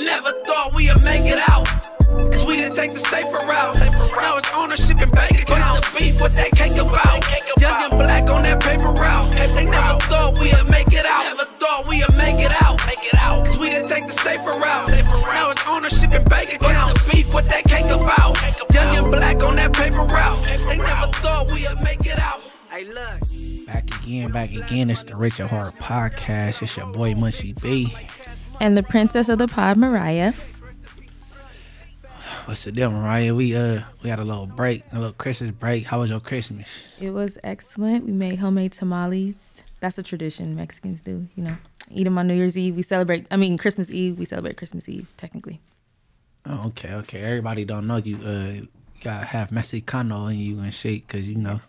But never thought we'd make it out. Cause we didn't take the safer route. Now it's ownership and bank accounts. The beef, what they cake about. Young and black on that paper route. They never thought we'd make it out. Never thought we'd make it out. Cause we didn't take the safer route. Now it's ownership and bank accounts. The beef, what they cake about. Young and black on that paper route. They never thought we'd make it out. Hey, look. Back again, back again. It's the Richard at Heart podcast. It's your boy Munchie B. And the princess of the pod, Mariah. What's the deal, Mariah? We uh we had a little break, a little Christmas break. How was your Christmas? It was excellent. We made homemade tamales. That's a tradition Mexicans do, you know. Eat them on New Year's Eve. We celebrate, I mean, Christmas Eve. We celebrate Christmas Eve, technically. Oh, okay, okay. Everybody don't know you. Uh, got half Mexicano in you and shit, cause you know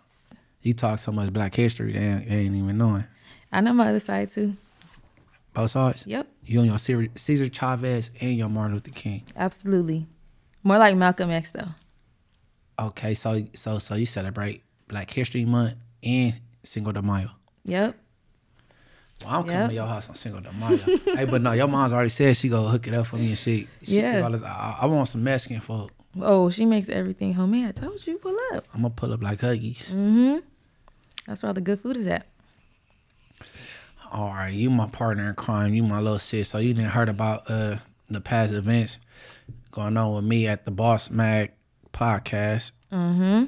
you talk so much Black history, they ain't, they ain't even knowing. I know my other side too. Both sides. Yep, You and your Cesar Cesar Chavez and your Martin Luther King. absolutely. More like Malcolm X though. Okay, so so so you celebrate Black History Month and Cinco de Mayo. Yep. Well, I'm coming Yep. to your house on Cinco de Mayo. hey, but no, your mom's already said she go hook it up for me and shit. She Yeah. all this- I, I want some Mexican food. Oh, she makes everything homemade. I told you, pull up. I'm gonna pull up like Huggies. Mm-hmm. That's where all the good food is at. All right, you my partner in crime. You my little sis. So you didn't heard about uh the past events going on with me at the Boss Mack podcast. Mm-hmm.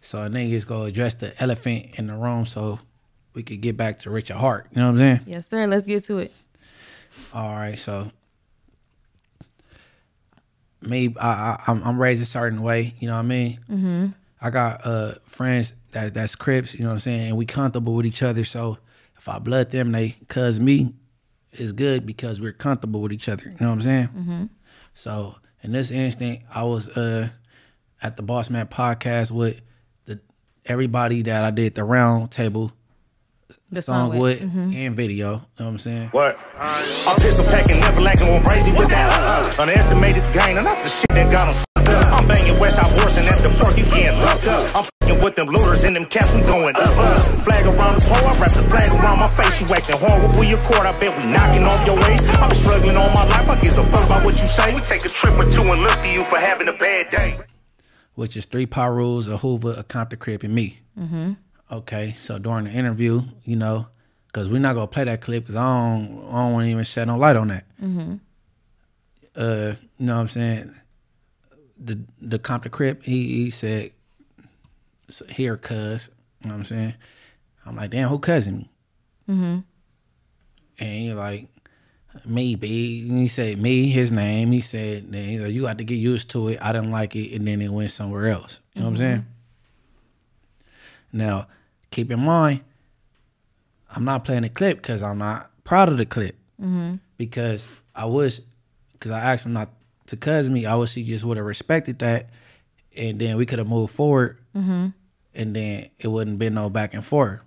So niggas go address the elephant in the room so we could get back to Rich at Heart. You know what I'm saying? Yes, sir. Let's get to it. All right, so me, I, I I'm, I'm raised a certain way. You know what I mean? Mm-hmm. I got uh friends that that's Crips. You know what I'm saying? And we comfortable with each other. So if I blood them, they cuz me is good because we're comfortable with each other. You know what I'm saying? Mm-hmm. So in this instant, I was uh at the Boss Mack podcast with the everybody that I did the round table The song, song with with. Mm-hmm. and video. You know what I'm saying? What? I'm pistol packing, never lacking on brazy with that. Underestimated gain, and that's the shit that got 'em sucked up. I'm banging West Side Horse, and at the park, you getting locked up. I'm fucking with them looters and them cats, we going up, up. Flag around the pole, I wrap the flag around my face. You acting horrible, your court, I bet we knocking off your waist. I've been struggling all my life, I give a fuck about what you say. We take a trip or two and look to you for having a bad day. which is three power rules, a Hoover, a Compton Crip, and me. Mm-hmm. Okay, so during the interview, you know, because we're not gonna play that clip because I don't, I don't want to even shed no light on that. Mm-hmm. Uh, you know what I'm saying? The the Compton Crip, he he said, "Here, cuz," you know what I'm saying? I'm like, damn, who cousin me? Mm-hmm. And you're like, me, B. And he said me, his name. He said, then he's like, you got to get used to it. I didn't like it, and then it went somewhere else. You know what I'm saying? Now, keep in mind, I'm not playing the clip because I'm not proud of the clip. Because I was because I asked him not to cuz me, I wish he just would have respected that, and then we could have moved forward, mm-hmm. and then it wouldn't been no back and forth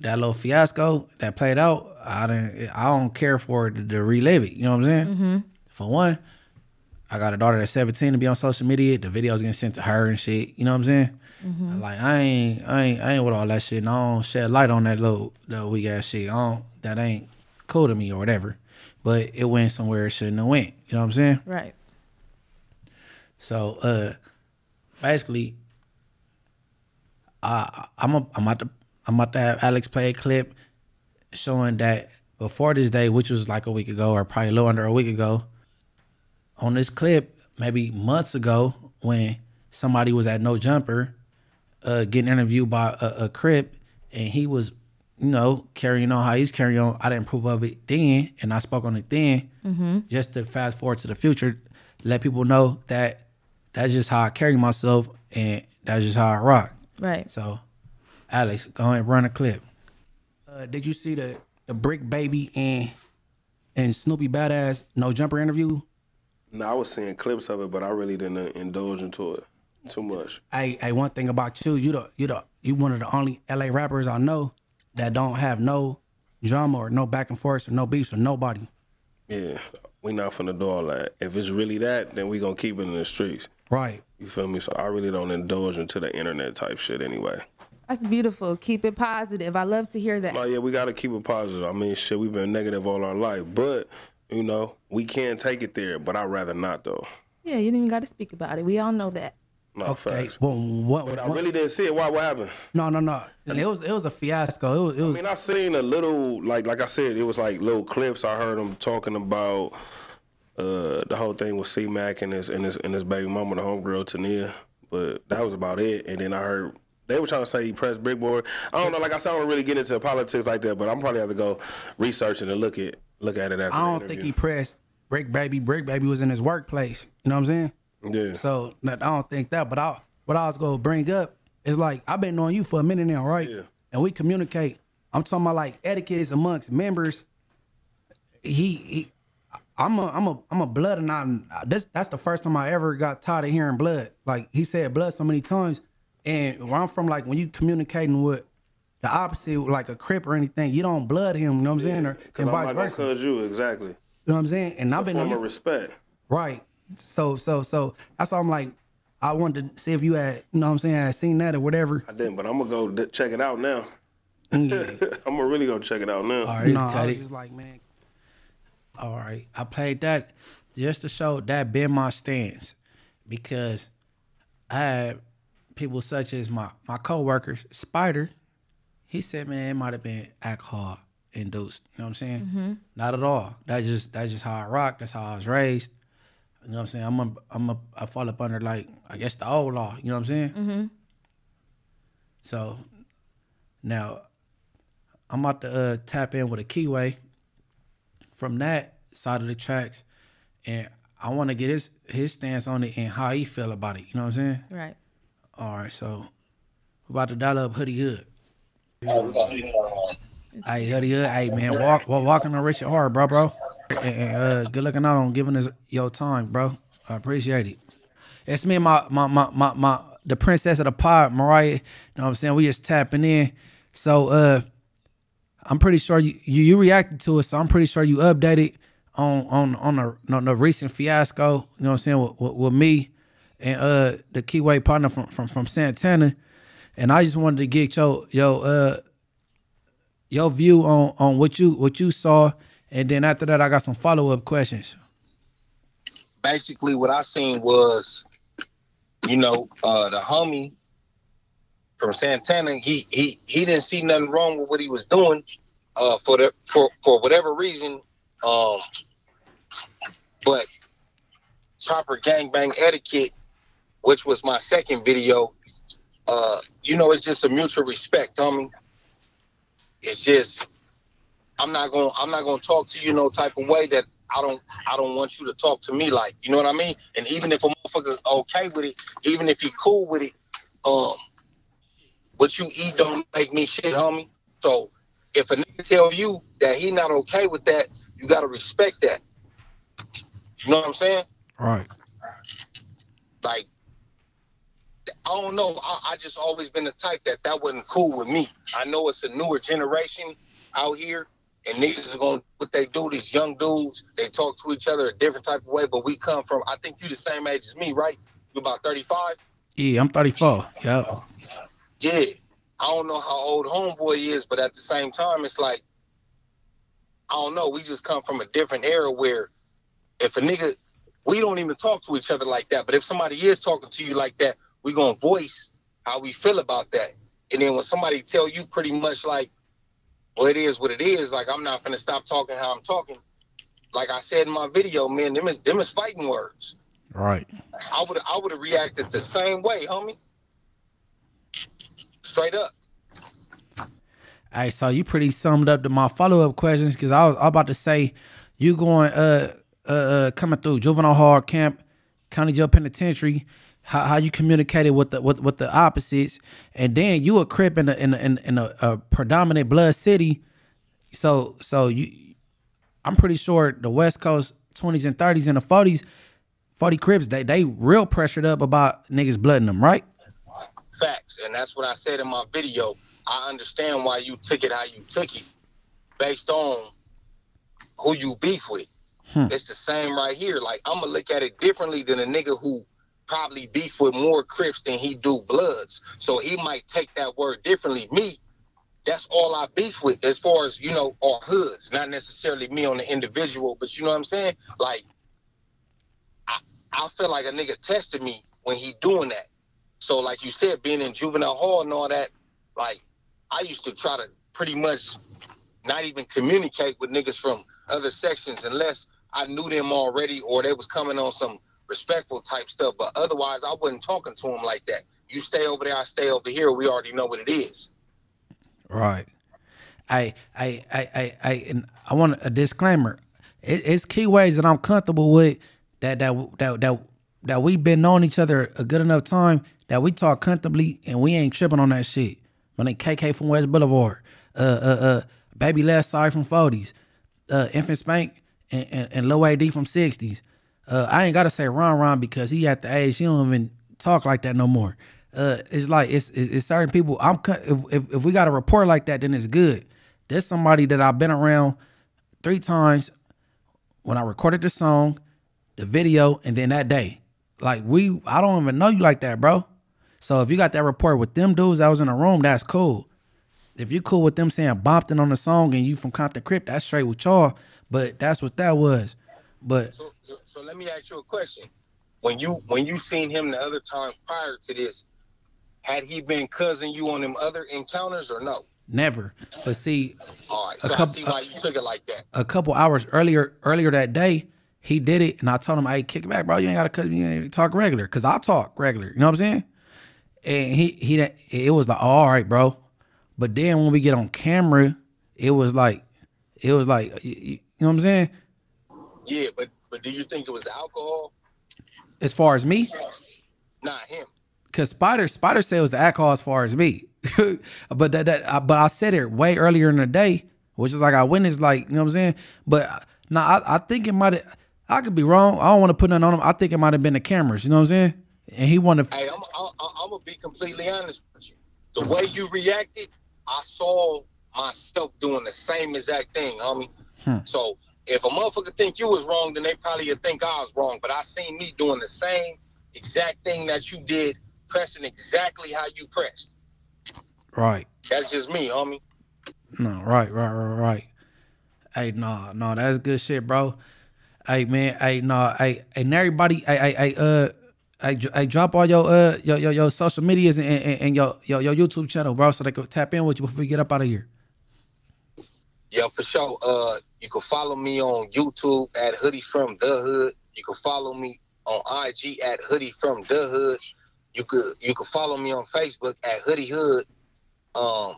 that little fiasco that played out, I didn't. I don't care for it to, to relive it. You know what I'm saying? Mm-hmm. For one, I got a daughter that's 17 to be on social media. The videos getting sent to her and shit. You know what I'm saying? Mm-hmm. Like I ain't, I ain't, I ain't with all that shit. And I don't shed light on that little, little weak ass shit. I don't. That ain't cool to me or whatever. But it went somewhere it shouldn't have went. You know what I'm saying? Right. So uh basically I I'm a, I'm about to I'm about to have Alex play a clip showing that before this day, which was like a week ago or probably a little under a week ago, on this clip, maybe months ago, when somebody was at No Jumper, uh, getting interviewed by a, a Crip, and he was, you know, carrying on how he's carrying on. I didn't approve of it then, and I spoke on it then, just to fast forward to the future, let people know that that's just how I carry myself, and that's just how I rock. Right. So, Alex, go ahead and run a clip. Uh, did you see the the Brick Baby and and Snoopy Badazz No Jumper interview? No, I was seeing clips of it, but I really didn't uh, indulge into it too much. Hey, hey, one thing about you, you the you the you one of the only LA rappers I know that don't have no drama or no back and forth or no beefs with nobody. Yeah, we not finna do all that. If it's really that, then we gonna keep it in the streets. Right. You feel me? So I really don't indulge into the internet type shit anyway. That's beautiful. Keep it positive. I love to hear that. Like, yeah, we gotta keep it positive. I mean, shit, we've been negative all our life, but You know, we can take it there, but I'd rather not though. Yeah, you didn't even got to speak about it. We all know that. No Okay. facts. Well, what? But I what- really didn't see it. Why? What happened? no, no, no. It was it was a fiasco. It was it I mean, I seen a little, like, like I said, it was like little clips. I heard them talking about uh, the whole thing with C Mac and his and his and his baby mama, the homegirl Tanea. But that was about it. And then I heard they were trying to say he pressed Big Boy. I don't know. Like I said, I don't really get into politics like that. But I'm probably have to go researching and look at look at it after. I don't think he pressed Brick Baby. Brick Baby was in his workplace. You know what I'm saying? Yeah. So I don't think that. But I, what I was gonna bring up is like I've been knowing you for a minute now, right? Yeah. And we communicate. I'm talking about like etiquettes amongst members. He, he I'm a, I'm a, I'm a blood and I. This, that's the first time I ever got tired of hearing blood. Like he said blood so many times, and where I'm from, like when you communicating with the opposite, like a crip or anything, you don't blood him. You know what I'm saying? Or and I'm vice not gonna versa. cuz you exactly. You know what I'm saying? And I've A been form on of respect. Right. So so so that's why I'm like, I wanted to see if you had, you know what I'm saying, had seen that or whatever. I didn't, but I'm gonna go d- check it out now. Yeah. I'm gonna really go check it out now. All right, right. no, I was just like, man, All right. I played that just to show that been my stance because I had people such as my my coworkers, Spider, he said, man, it might have been alcohol induced. You know what I'm saying? Not at all. That's just that's just how I rock. That's how I was raised. You know what I'm saying? I'm a I'm a I fall up under like I guess the old law. You know what I'm saying? So now I'm about to uh, tap in with a keyway from that side of the tracks, and I want to get his his stance on it and how he feel about it. You know what I'm saying? Right. All right, so we about to dial up Hoodie Hood. Hey, Hoodie Hood, hey man, walk, walk walking on Rich at Heart, bro, bro. And, and, uh, good looking out on giving us your time, bro. I appreciate it. It's me and my my my my, my the princess of the pod, Mariah. You know what I'm saying? We just tapping in. So uh I'm pretty sure you, you you reacted to it, so I'm pretty sure you updated on on on the on the recent fiasco. You know what I'm saying with, with, with me and uh the keyway partner from from from Santana, and I just wanted to get your your uh your view on on what you what you saw, and then after that I got some follow up questions. basically what I seen was, you know, uh the homie from Santana, he he he didn't see nothing wrong with what he was doing, uh for the for for whatever reason, um but proper gangbang etiquette, which was my second video, uh, you know, it's just a mutual respect, homie. It's just I'm not gonna I'm not gonna talk to you no type of way that I don't I don't want you to talk to me like you know what I mean. And even if a motherfucker's okay with it, even if he cool with it, um, what you eat don't make me shit, homie. So if a nigga tell you that he not okay with that, you gotta respect that. You know what I'm saying? Right. Like I don't know. I, I just always been the type that that wasn't cool with me. I know it's a newer generation out here, and niggas is gonna what they do. These young dudes, they talk to each other a different type of way. But we come from. I think you the same age as me, right? You about thirty five. Yeah, I'm 34. Yeah. Yeah. I don't know how old homeboy is, but at the same time, it's like I don't know. We just come from a different era where if a nigga, we don't even talk to each other like that. But if somebody is talking to you like that, we gonna voice how we feel about that. And then when somebody tell you pretty much like, well, it is what it is. Like I'm not gonna stop talking how I'm talking. Like I said in my video, man, them is them is fighting words. Right. I would I would have reacted the same way, homie. Straight up. Hey, so you pretty summed up to my follow up questions because I was, about to say you going uh uh, uh coming through juvenile hard camp, county jail penitentiary, how, how you communicated with the with, with the opposites, and then you a crip in a in a, in, a, a predominant blood city, so so you, I'm pretty sure the West Coast twenties and thirties and the forties, forty crips they they real pressured up about niggas blooding them, right? Facts. And that's what I said in my video. I understand why you took it how you took it based on who you beef with. Hmm. It's the same right here. Like I'm gonna look at it differently than a nigga who probably beef with more Crips than he do Bloods. So he might take that word differently. Me, that's all I beef with as far as, you know, our hoods, not necessarily me on the individual, but you know what I'm saying? Like, I, I feel like a nigga tested me when he doing that. So, like you said, being in juvenile hall and all that, like, I used to try to pretty much not even communicate with niggas from other sections unless I knew them already or they was coming on some respectful type stuff. But otherwise, I wasn't talking to them like that. You stay over there, I stay over here. We already know what it is. Right. I I I I I and I want a disclaimer. It, it's key ways that I'm comfortable with that that that that that we've been knowing each other a good enough time that we talk comfortably and we ain't tripping on that shit. My name KK from West Boulevard. Uh uh uh Baby Last Sorry from 40s. Uh Infant Spank and, and, and Low AD from 60s. Uh I ain't gotta say Ron Ron because he at the age he don't even talk like that no more. Uh, it's like it's, it's, it's certain people. I'm if, if if we got a report like that, then it's good. There's somebody that I've been around three times when I recorded the song, the video, and then that day. Like we, I don't even know you like that, bro. So if you got that report with them dudes that was in the room, that's cool. If you cool with them saying Bompton on the song and you from Compton Crip, that's straight with y'all. But that's what that was. But So, so, so let me ask you a question. When you when you seen him the other times prior to this, had he been cousin you on them other encounters or no? never. But see, All right, so A I couple- see why you took it like that. a couple hours earlier earlier that day, he did it, and I told him, "Hey, kick it back, bro. You ain't gotta cut. You ain't talk regular, cause I talk regular. You know what I'm saying?" And he he it was like, oh, all right, bro. But then when we get on camera, it was like, it was like, you, you know what I'm saying? Yeah, but but do you think it was alcohol? As far as me, Not him. Cause Spider Spider said it was the alcohol as far as me, but that that I- but I said it way earlier in the day, which is like I witnessed, like you know what I'm saying. But now I, I think it might have. I could be wrong. I don't want to put nothing on him. I think it might have been the cameras. You know what I'm saying? And he wanted. Hey, I'm I'm, I'm gonna be completely honest with you. The way you reacted, I saw myself doing the same exact thing, homie. So if a motherfucker think you was wrong, then they probably think I was wrong. But I seen me doing the same exact thing that you did, pressing exactly how you pressed. right. That's just me, homie. No. Right. Right. Right. Right. Hey, no, no, that's good shit, bro. Hey, man. Hey, no. Hey, and everybody. Hey, hey, hey, uh. Dr- hey, drop all your uh your your, your social medias and, and, and your, your your YouTube channel, bro, so they can tap in with you before we get up out of here. Yeah, for sure. Uh, you can follow me on YouTube at Hoodie from the Hood. You can follow me on IG at Hoodie from the Hood. You could you can follow me on Facebook at Hoodie Hood. Um,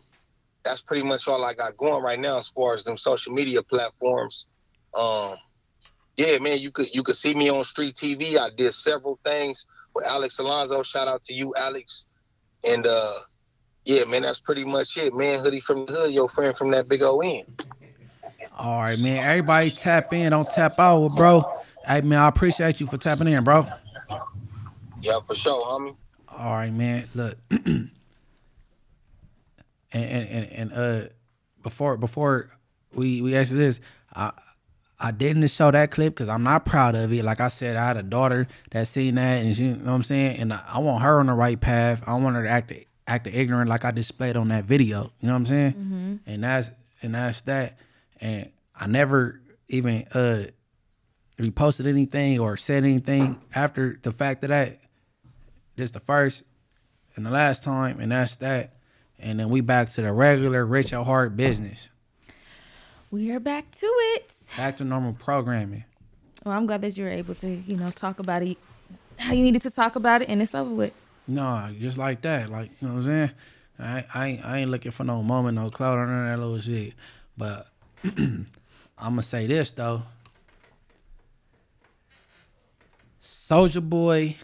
that's pretty much all I got going right now as far as them social media platforms. Um, yeah, man, you could you could see me on Street TV. I did several things with Alex Alonso. Shout out to you, Alex. And uh, yeah, man, that's pretty much it, man. Hoodie from the hood, your friend from that big O N. All right, man. Everybody tap in, don't tap out, bro. Hey, man, I appreciate you for tapping in, bro. Yeah, for sure, homie. All right, man. Look, and, and and and uh, before before we we answer this, I I didn't show that clip because I'm not proud of it. Like I said, I had a daughter that seen that, and she, you know what I'm saying. And I, want her on the right path. I don't want her to act act ignorant like I displayed on that video. You know what I'm saying? And that's and that's that. And I never even uh reposted anything or said anything after the fact of that. This the first and the last time, and that's that. And then we back to the regular rich at heart business. We are back to it. Back to normal programming. Well, I'm glad that you were able to, you know, talk about it how you needed to talk about it, and it's over with. No, just like that. Like, you know what I'm saying? I I ain't, I ain't looking for no moment, no cloud under that little shit. But I'ma say this though. Soulja Boy,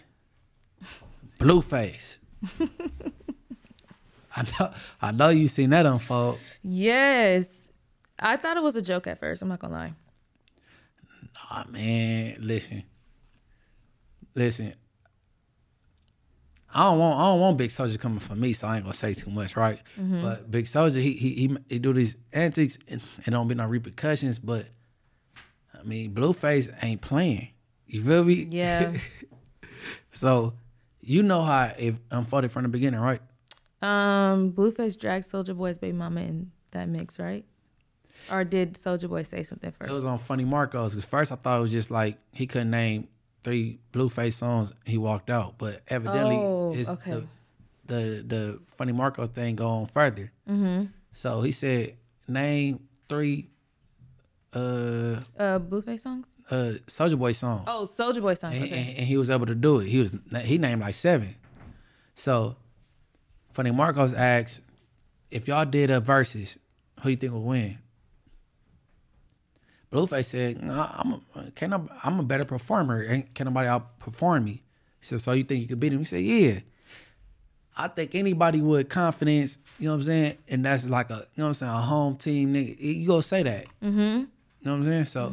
Blueface. I know I know you seen that unfold. Yes. I thought it was a joke at first. I'm not gonna lie. Ah man, listen. Listen. I don't want I don't want Big Soulja coming for me, so I ain't gonna say too much, right? But Big Soulja, he he he, he do these antics and it don't be no repercussions, but I mean Blueface ain't playing. You feel me? Yeah. So you know how it unfolded from the beginning, right? Um, Blueface dragged Soulja Boy's baby mama in that mix, right? Or did Soulja Boy say something first? It was on Funny Marcos. Cause first I thought it was just like he couldn't name three Blueface songs. He walked out, but evidently Oh, it's okay. the, the the Funny Marcos thing go on further. Mm-hmm. So he said, name three uh uh, Blueface songs. uh Soulja Boy songs. Oh, Soulja Boy songs. and, Okay. and- and he was able to do it. He was he named like seven. So, Funny Marcos asked, if y'all did a versus, who you think would win? Blueface said, nah, I'm a, can I, I'm a better performer. Ain't can nobody outperform me? He said, so you think you could beat him? He said, yeah. I think anybody with confidence, you know what I'm saying, and that's like a, you know what I'm saying, a home team nigga. You gonna say that? Mm-hmm. You know what I'm saying? So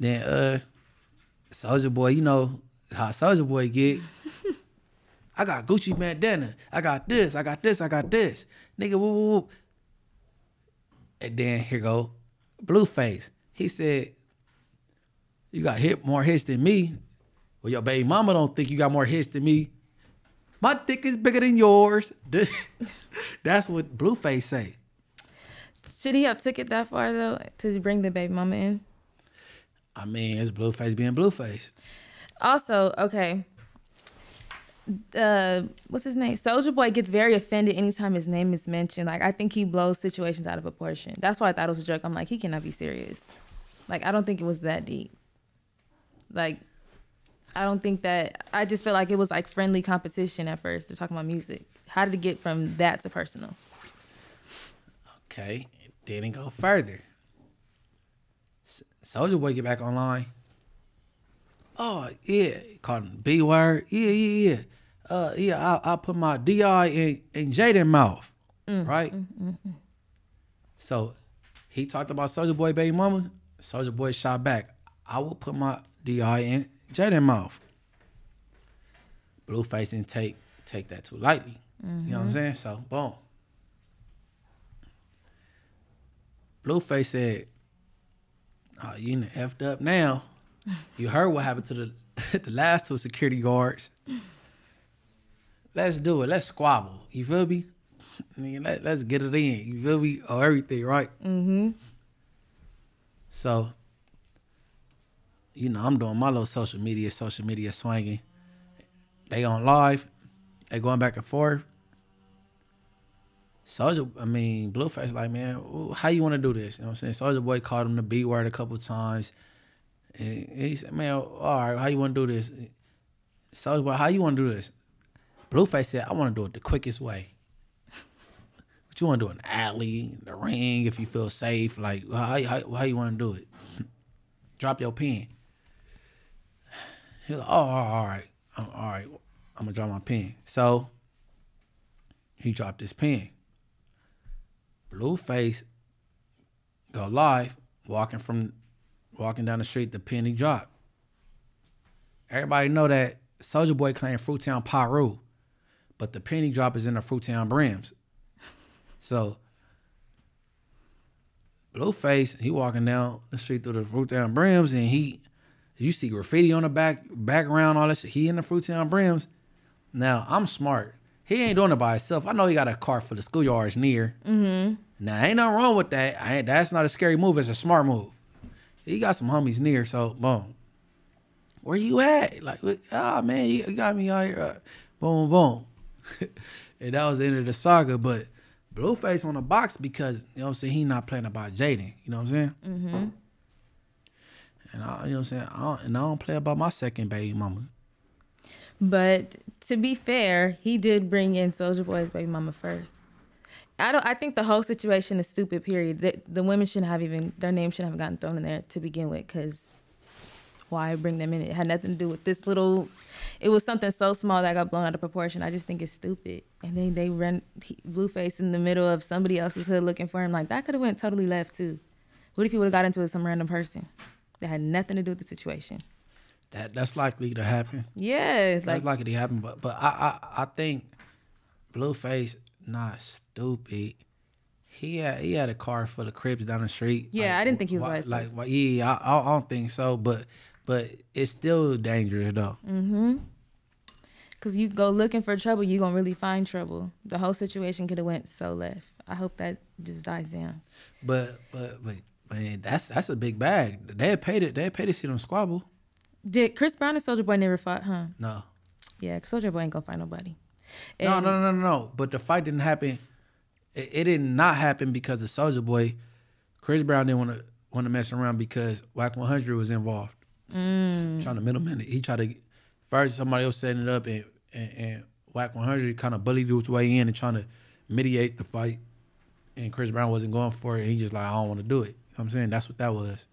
then, uh, Soulja Boy, you know how Soulja Boy get. I got Gucci bandana. I got this. I got this. I got this. Nigga, whoop, whoop, whoop. And then here go Blueface. He said, "You got hit more hits than me. Well, your baby mama don't think you got more hits than me. My dick is bigger than yours." That's what Blueface say. Should he have took it that far though to bring the baby mama in? I mean, it's Blueface being Blueface. Also, okay. Uh, what's his name? Soulja Boy gets very offended anytime his name is mentioned. Like, I think he blows situations out of proportion. That's why I thought it was a joke. I'm like, he cannot be serious. Like, I don't think it was that deep. Like, I don't think that. I just felt like it was like friendly competition at first. They're talking about music. How did it get from that to personal? Okay, didn't go further. Soulja Boy get back online. Oh yeah, called him B word. Yeah, yeah, yeah. Uh, yeah, I I put my Di in in Jaidyn mouth, mm, right? Mm, mm, so he talked about Soulja Boy baby mama. Soulja Boy shot back. I will put my Di in Jaidyn mouth. Blueface didn't take take that too lightly. You know what I'm mm-hmm. saying? So boom. Blueface said, "Oh, you done effed up now. You heard what happened to the the last two security guards. Let's do it. Let's squabble. You feel me? Nigga, Let, let's get it in. You feel me? Or everything, right? Mm-hmm. So, you know, I'm doing my little social media, social media swinging. They on live. They going back and forth. Soulja, I mean, Blueface, like, man, how you want to do this? You know what I'm saying? Soulja Boy called him the B word a couple times. And he said, man, all right, how you want to do this? Soulja Boy, how you want to do this? Blueface said, I want to do it the quickest way. but you want to do an alley, the ring, if you feel safe? Like, how, how, how you want to do it? Drop your pen. He was like, oh, all right, I'm, all right, I'm going to drop my pen. So he dropped his pen. Blueface go live, walking from walking down the street, the pen he dropped. Everybody know that Soulja Boy claimed Fruitown Piru, but the penny drop is in the Fruitown Brims. So Blueface, he walking down the street through the Fruitown Brims, and he, you see graffiti on the back background, all that shit. He in the Fruitown Brims. Now I'm smart. He ain't doing it by himself. I know he got a car full of schoolyards near. Mm-hmm. Now ain't nothing wrong with that. I ain't, that's not a scary move. It's a smart move. He got some homies near, so boom. Where you at? Like, ah man, you you got me out here. Uh, boom, boom. and that was the end of the saga. But Blueface on the box because you know what I'm saying. He not playing about Jaidyn. You know what I'm saying. Mm-hmm. And I, you know what I'm saying. I don't, and I don't play about my second baby mama. But to be fair, he did bring in Soulja Boy's baby mama first. I don't. I think the whole situation is stupid. Period. The, the women shouldn't have even their name shouldn't have gotten thrown in there to begin with. Because why bring them in? It had nothing to do with this little. It was something so small that got blown out of proportion. I just think it's stupid. And then they run Blueface in the middle of somebody else's hood looking for him. Like that could have went totally left too. What if he would have got into it with some random person that had nothing to do with the situation? That that's likely to happen. Yeah, like that's likely to happen. But but I I, I think Blueface not stupid. He had he had a car full of Crips down the street. Yeah, I didn't think he was why- like. Why, yeah, I, I don't think so. But but it's still dangerous though. Mhm. Cause you go looking for trouble, you gonna really find trouble. The whole situation could have went so left. I hope that just dies down. But but but man, that's that's a big bag. They had paid it. They had paid to see them squabble. Did Chris Brown and Soulja Boy never fought, huh? No. Yeah, Soulja Boy ain't gonna fight nobody. No, And- no, no, no, no. But the fight didn't happen. It, it did not happen because of Soulja Boy. Chris Brown didn't want to want to mess around because Wack 100 was involved, Mm. trying to middleman it. He tried to first somebody else setting it up, and and, and Wack 100 kind of bullied his way in and trying to mediate the fight. And Chris Brown wasn't going for it. And he just like I don't want to do it. You know what I'm saying that's what that was.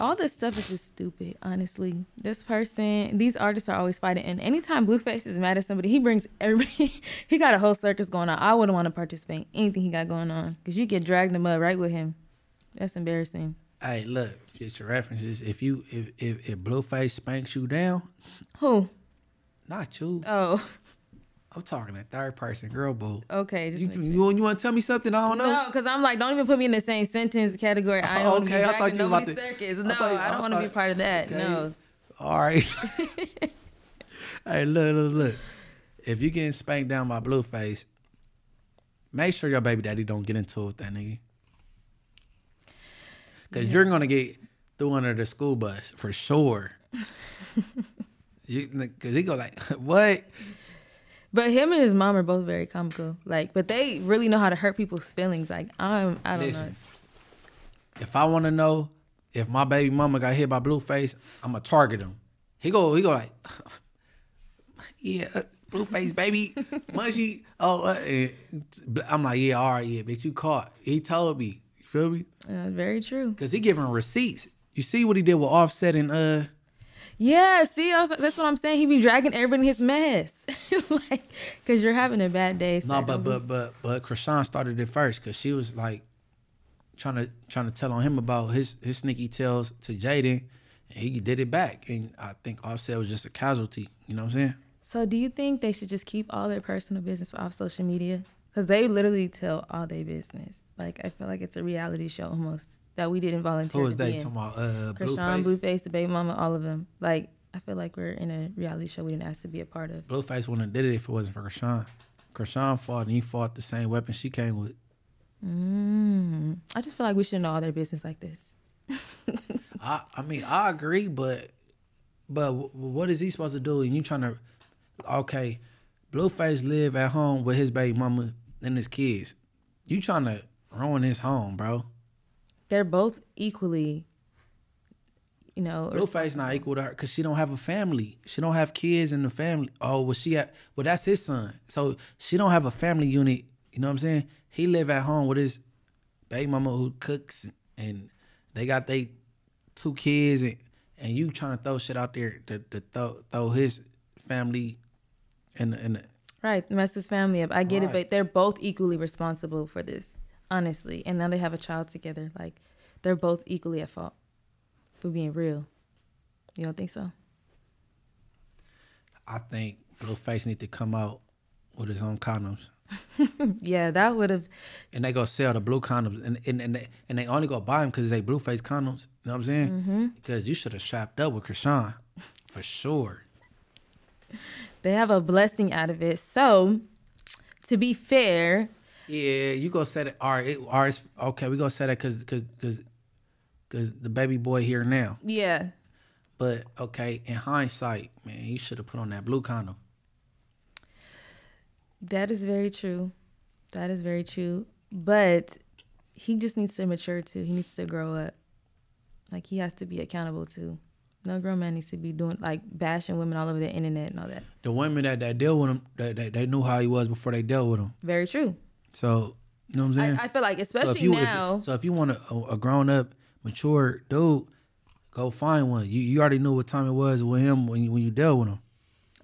all this stuff is just stupid, honestly. This person, these artists are always fighting. And anytime Blueface is mad at somebody, he brings everybody, he got a whole circus going on. I wouldn't want to participate in anything he got going on because you get dragged in the mud right with him. That's embarrassing. Hey, look, future references. If you if if, if Blueface spanks you down, Who? not you. Oh, I'm talking that third person girl, boo. okay. Just You, you, you want to tell me something I don't know? No, because I'm like, don't even put me in the same sentence category. I don't Oh, want to be okay, I thought you about to- circus. I No, thought- I don't want to be part of that. okay. No. All right. hey, look, look, look. If you getting spanked down by Blueface, make sure your baby daddy don't get into it with that nigga. Cause you're gonna get through under the school bus for sure. you, cause he go like, what? But him and his mom are both very comical. Like, but they really know how to hurt people's feelings. Like, I'm, I don't know. If I want to know if my baby mama got hit by Blueface, I'm gonna target him. He go, he go like, yeah, uh, Blueface baby, mushy. Oh, uh, I'm like, yeah, all right, yeah, bitch, you caught. He told me, feel me? Uh, very true. Cause he giving receipts. You see what he did with Offset and uh, Yeah, see, I was, that's what I'm saying. He be dragging everybody in his mess, like, cause you're having a bad day. no, sir. but but but but Chrisean started it first because she was like trying to trying to tell on him about his his sneaky tales to Jaidyn, and he did it back. And I think Offset was just a casualty. You know what I'm saying? So, do you think they should just keep all their personal business off social media? Because they literally tell all their business. Like, I feel like it's a reality show almost that we didn't volunteer. Who was to they be in. talking about? Uh, Chrisean, Blueface. Blueface, the baby mama, all of them. Like, I feel like we're in a reality show we didn't ask to be a part of. Blueface wouldn't have did it if it wasn't for Chrisean. Chrisean fought and he fought the same weapon she came with. Mm. I just feel like we should know all their business like this. I I mean I agree, but but what is he supposed to do? And you trying to okay, Blueface live at home with his baby mama and his kids. You trying to ruin his home, bro? They're both equally, you know. or- Blueface not equal to her because she don't have a family. She don't have kids in the family. Oh, well, she have. Well, that's his son. So she don't have a family unit. You know what I'm saying? He live at home with his baby mama who cooks, and they got they two kids, and and you trying to throw shit out there to, to throw throw his family, and and Right, mess his family up. I get it, but they're both equally responsible for this, honestly. And now they have a child together. Like, they're both equally at fault for being real. You don't think so? I think Blueface need to come out with his own condoms. Yeah, that would have. and they go sell the blue condoms, and and and they, and they only go buy them because they blue face condoms. You know what I'm saying? Mm-hmm. Because you should have strapped up with Chrisean, for sure. They have a blessing out of it. So, to be fair, Yeah, you go set it. All right, it, all right, okay, we go set it because because because because the baby boy here now. yeah, But okay, in hindsight, man, you should have put on that blue condom. that is very true. That is very true. But he just needs to mature too. He needs to grow up. Like, he has to be accountable too. No grown man needs to be doing, like, bashing women all over the internet and all that. The women that that deal with him, that, that they knew how he was before they dealt with him. Very true. So you know what I'm saying? I, I feel like, so especially if you now. if, so if you want a, a grown up, mature dude, go find one. You you already knew what time it was with him when you when you dealt with him.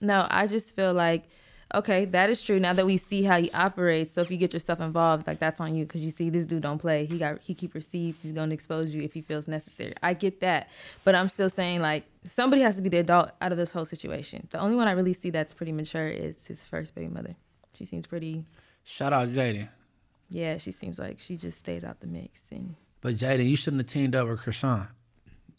No, I just feel like, okay, that is true. Now that we see how he operates, so if you get yourself involved, like that's on you because you see this dude don't play. He got he keep receipts. He's gonna expose you if he feels necessary. I get that, but I'm still saying like somebody has to be the adult out of this whole situation. The only one I really see that's pretty mature is his first baby mother. She seems pretty. Shout out Jaidyn. Yeah, she seems like she just stays out the mix and. But Jaidyn, you shouldn't have teamed up with Chrisean.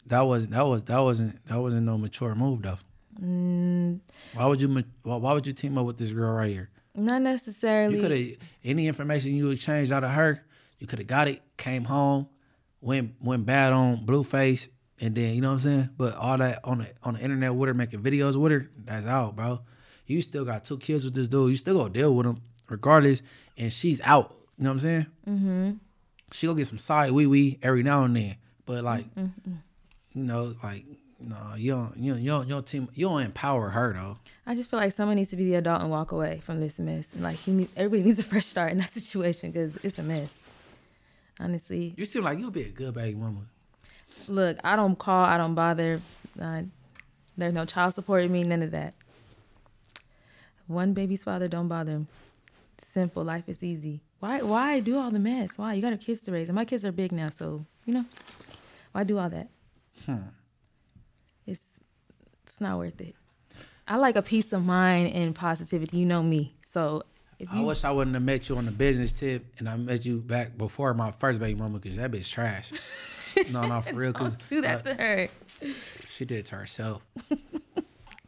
That was that was that wasn't that wasn't no mature move though. Um, Why would you? Why, why would you team up with this girl right here? not necessarily. You could have any information you exchanged out of her. You could have got it. Came home, went went bad on Blueface, and then you know what I'm saying. But all that on the on the internet with her, making videos with her, that's out, bro. You still got two kids with this dude. You still gonna deal with him regardless, and she's out. You know what I'm saying? Mm-hmm. She gonna get some side wee wee every now and then, but like, Mm-hmm. you know, like. No, you don't. You don't, you don't. You don't team. You don't empower her though. I just feel like someone needs to be the adult and walk away from this mess. Like he, need, everybody needs a fresh start in that situation because it's a mess. Honestly, You seem like you'll be a good baby mama. look, I don't call, I don't bother. Uh, there's no child support in me, none of that. One baby's father, don't bother him. Simple, life is easy. Why? Why do all the mess? Why? You got a kids to raise, and my kids are big now, so you know, why do all that? It's not worth it. I like a peace of mind and positivity. You know me, so if I wish I wouldn't have met you on the business tip and I met you back before my first baby mama because that bitch trash. no, no, for real. Because do that uh, to her, she did it to herself.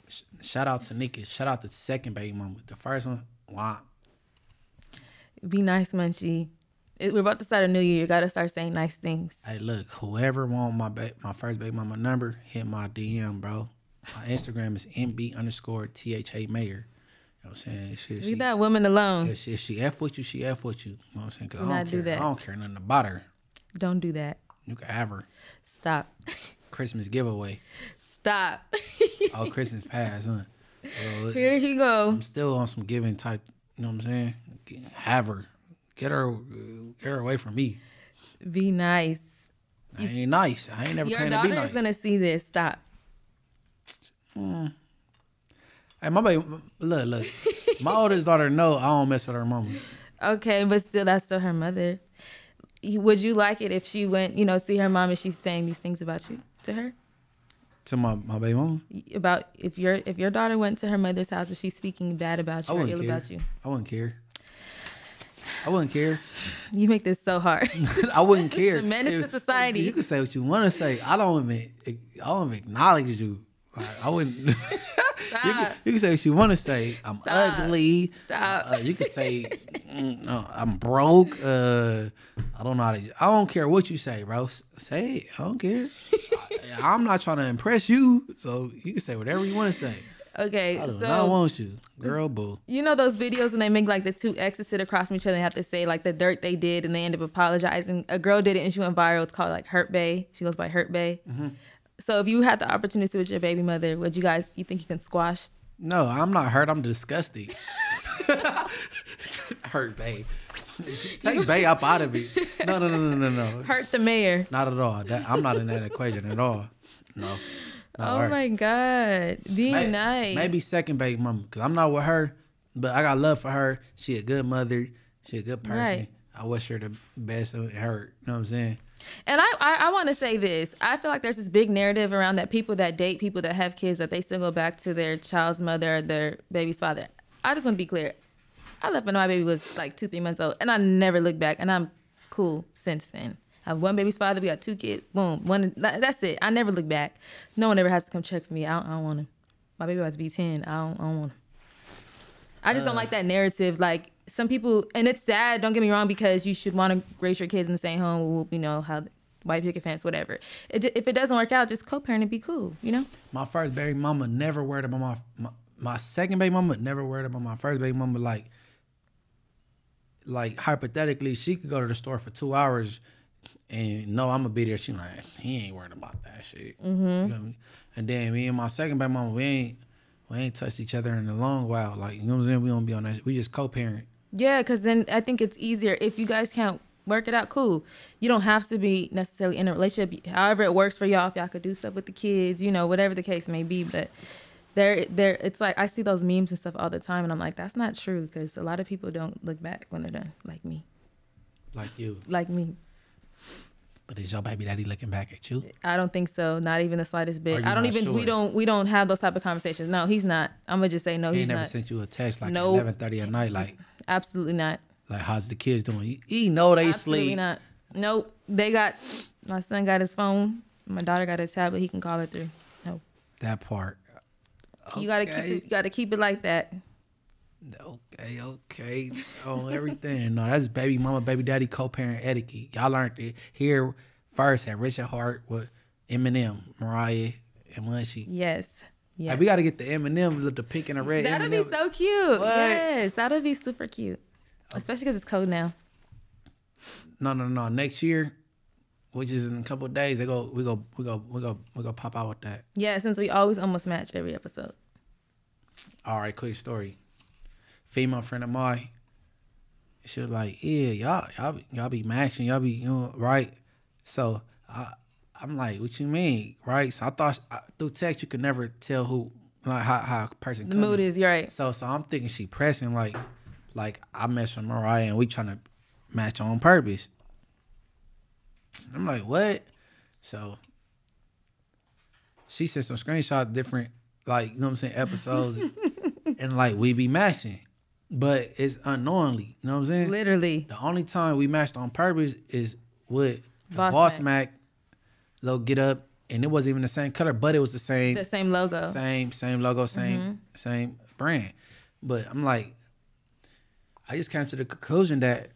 Sh- Shout out to Nikki. Shout out to the second baby mama. The first one, wow. be nice, Munchie. It, we're about to start a new year. You got to start saying nice things. Hey, look, whoever want my ba- my first baby mama number, hit my DM, bro. My Instagram is mb underscore tha mayor. You know what I'm saying? Shit, she, Leave that woman alone. if she, if she f with you, she f with you. You know what I'm saying? 'Cause Do I don't do care. that. I don't care nothing about her. Don't do that. You can have her. Stop. Christmas giveaway. Stop. Oh, Christmas past, huh? Well, Here he go. I'm still on some giving type. You know what I'm saying? Have her, get her, get her away from me. Be nice. I ain't nice. I ain't never Your claimed to be nice. is gonna see this. Stop. Mm. Hey, my baby, look, look. my oldest daughter know I don't mess with her mama. Okay, but still, that's still her mother. Would you like it if she went, you know, see her mom and she's saying these things about you to her? To my, my baby mama, About if your if your daughter went to her mother's house and she's speaking bad about I you or ill care. about you, I wouldn't care. I wouldn't care. you make this so hard. I wouldn't care. a menace to society. You can say what you want to say. I don't even. I don't even acknowledge you. Like, I wouldn't. you, can, you can say what you want to say. I'm Stop. ugly. Stop. Uh, you can say mm, no, I'm broke. Uh, I don't know how to. I don't care what you say, bro. S- Say it. I don't care. I, am not trying to impress you, so you can say whatever you want to say. okay, I do so not want you, girl. Boo. you know those videos when they make like the two exes sit across from each other and have to say like the dirt they did and they end up apologizing. A girl did it and she went viral. It's called like Hurt Bae. She goes by Hurt Bae. Mm-hmm. So if you had the opportunity to sit with your baby mother, would you guys? You think you can squash? No, I'm not hurt. I'm disgusted. hurt, babe. Take Bae up out of it. No, no, no, no, no, no. Hurt the mayor. Not at all. That, I'm not in that equation at all. No. Oh her. my god, be nice. Maybe second baby mama, because I'm not with her, but I got love for her. She a good mother. She a good person. Right. I wish her the best of her. You know what I'm saying? And I, I, I want to say this. I feel like there's this big narrative around that people that date people that have kids that they still go back to their child's mother or their baby's father. I just want to be clear. I left when my baby was like two, three months old, and I never looked back, and I'm cool since then. I have one baby's father. We got two kids. Boom. One. That's it. I never look back. No one ever has to come check for me. I don't, I don't want him. My baby about to be ten. I don't, I don't want him. I just don't uh. like that narrative. Like some people, and it's sad. Don't get me wrong, because you should want to raise your kids in the same home. You know how white picket fence, whatever. It, if it doesn't work out, just co-parent and be cool. You know. My first baby mama never worried about my, my my second baby mama never worried about my first baby mama. Like, like hypothetically, she could go to the store for two hours, and no, I'm gonna be there. She like, he ain't worried about that shit. Mm-hmm. You know what I mean? And then me and my second baby mama, we ain't we ain't touched each other in a long while. Like, you know what I'm saying? We don't be on that. We just co-parent. Yeah, because then I think it's easier if you guys can't work it out. Cool. You don't have to be necessarily in a relationship. However, it works for y'all. If y'all could do stuff with the kids, you know, whatever the case may be. But there, there, it's like I see those memes and stuff all the time, and I'm like, that's not true because a lot of people don't look back when they're done, like me, Like you. like me. But is your baby daddy looking back at you? I don't think so. Not even the slightest bit. I don't even. We don't. We don't have those type of conversations. No, he's not. I'm gonna just say no. He he's never not. sent you a text like at 11:30 at night, like Absolutely not. like how's the kids doing? He, know they Absolutely sleep. not. Nope. They got. My son got his phone. My daughter got his tablet. He can call her through. No. That part. You gotta keep it. You gotta keep it like that. Okay, okay. On everything. No, that's baby mama, baby daddy, co-parent etiquette. Y'all learned it here first at Rich at Heart with Eminem, Mariah, and Munchie. Yes. Like, Yeah. we gotta get the Eminem, the, the pink and the red. That'll be so cute. What? Yes, that'll be super cute. Oh. Especially because it's cold now. No, no, no. Next year, which is in a couple of days, they go. We go. We go. We go. We go pop out with that. Yeah, since we always almost match every episode. All right, quick story. Female friend of mine, she was like, "Yeah, y'all, y'all, y'all be matching, y'all be, you know, right?" So I, I'm like, "What you mean, right?" So I thought I, through text you could never tell who, like, how how a person. The mood is right. So so I'm thinking she pressing like, like I mess with Mariah and we trying to match on purpose. I'm like, what? So she sent some screenshots, different like you know what I'm saying, episodes, and like we be matching, but it's unknowingly. You know what I'm saying? Literally. The only time we matched on purpose is with the Boss Boss, Mack. Mack. Little get up, and it wasn't even the same color, but it was the same The same logo. same same logo, mm-hmm. same same brand. But I'm like, I just came to the conclusion that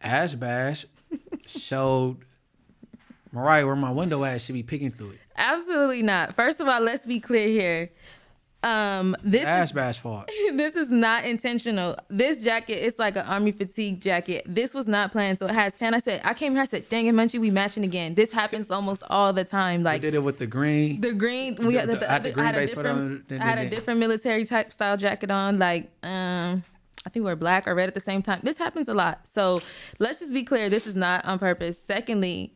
Ash Bash showed Mariah where my window at. Should be picking through it. Absolutely not. First of all, let's be clear here. Um, this Ash is, Bash fault. this is not intentional. This jacket, it's like an army fatigue jacket. This was not planned. So it has tan. I said, I came here, I said, dang it, Munchie, we matching again. This happens almost all the time. Like did it with the green. the green, we The- had the, the- the I had the green I had a different, I had a different military type style jacket on. Like, um, I think we we're black or red at the same time. This happens a lot. So let's just be clear. This is not on purpose. Secondly,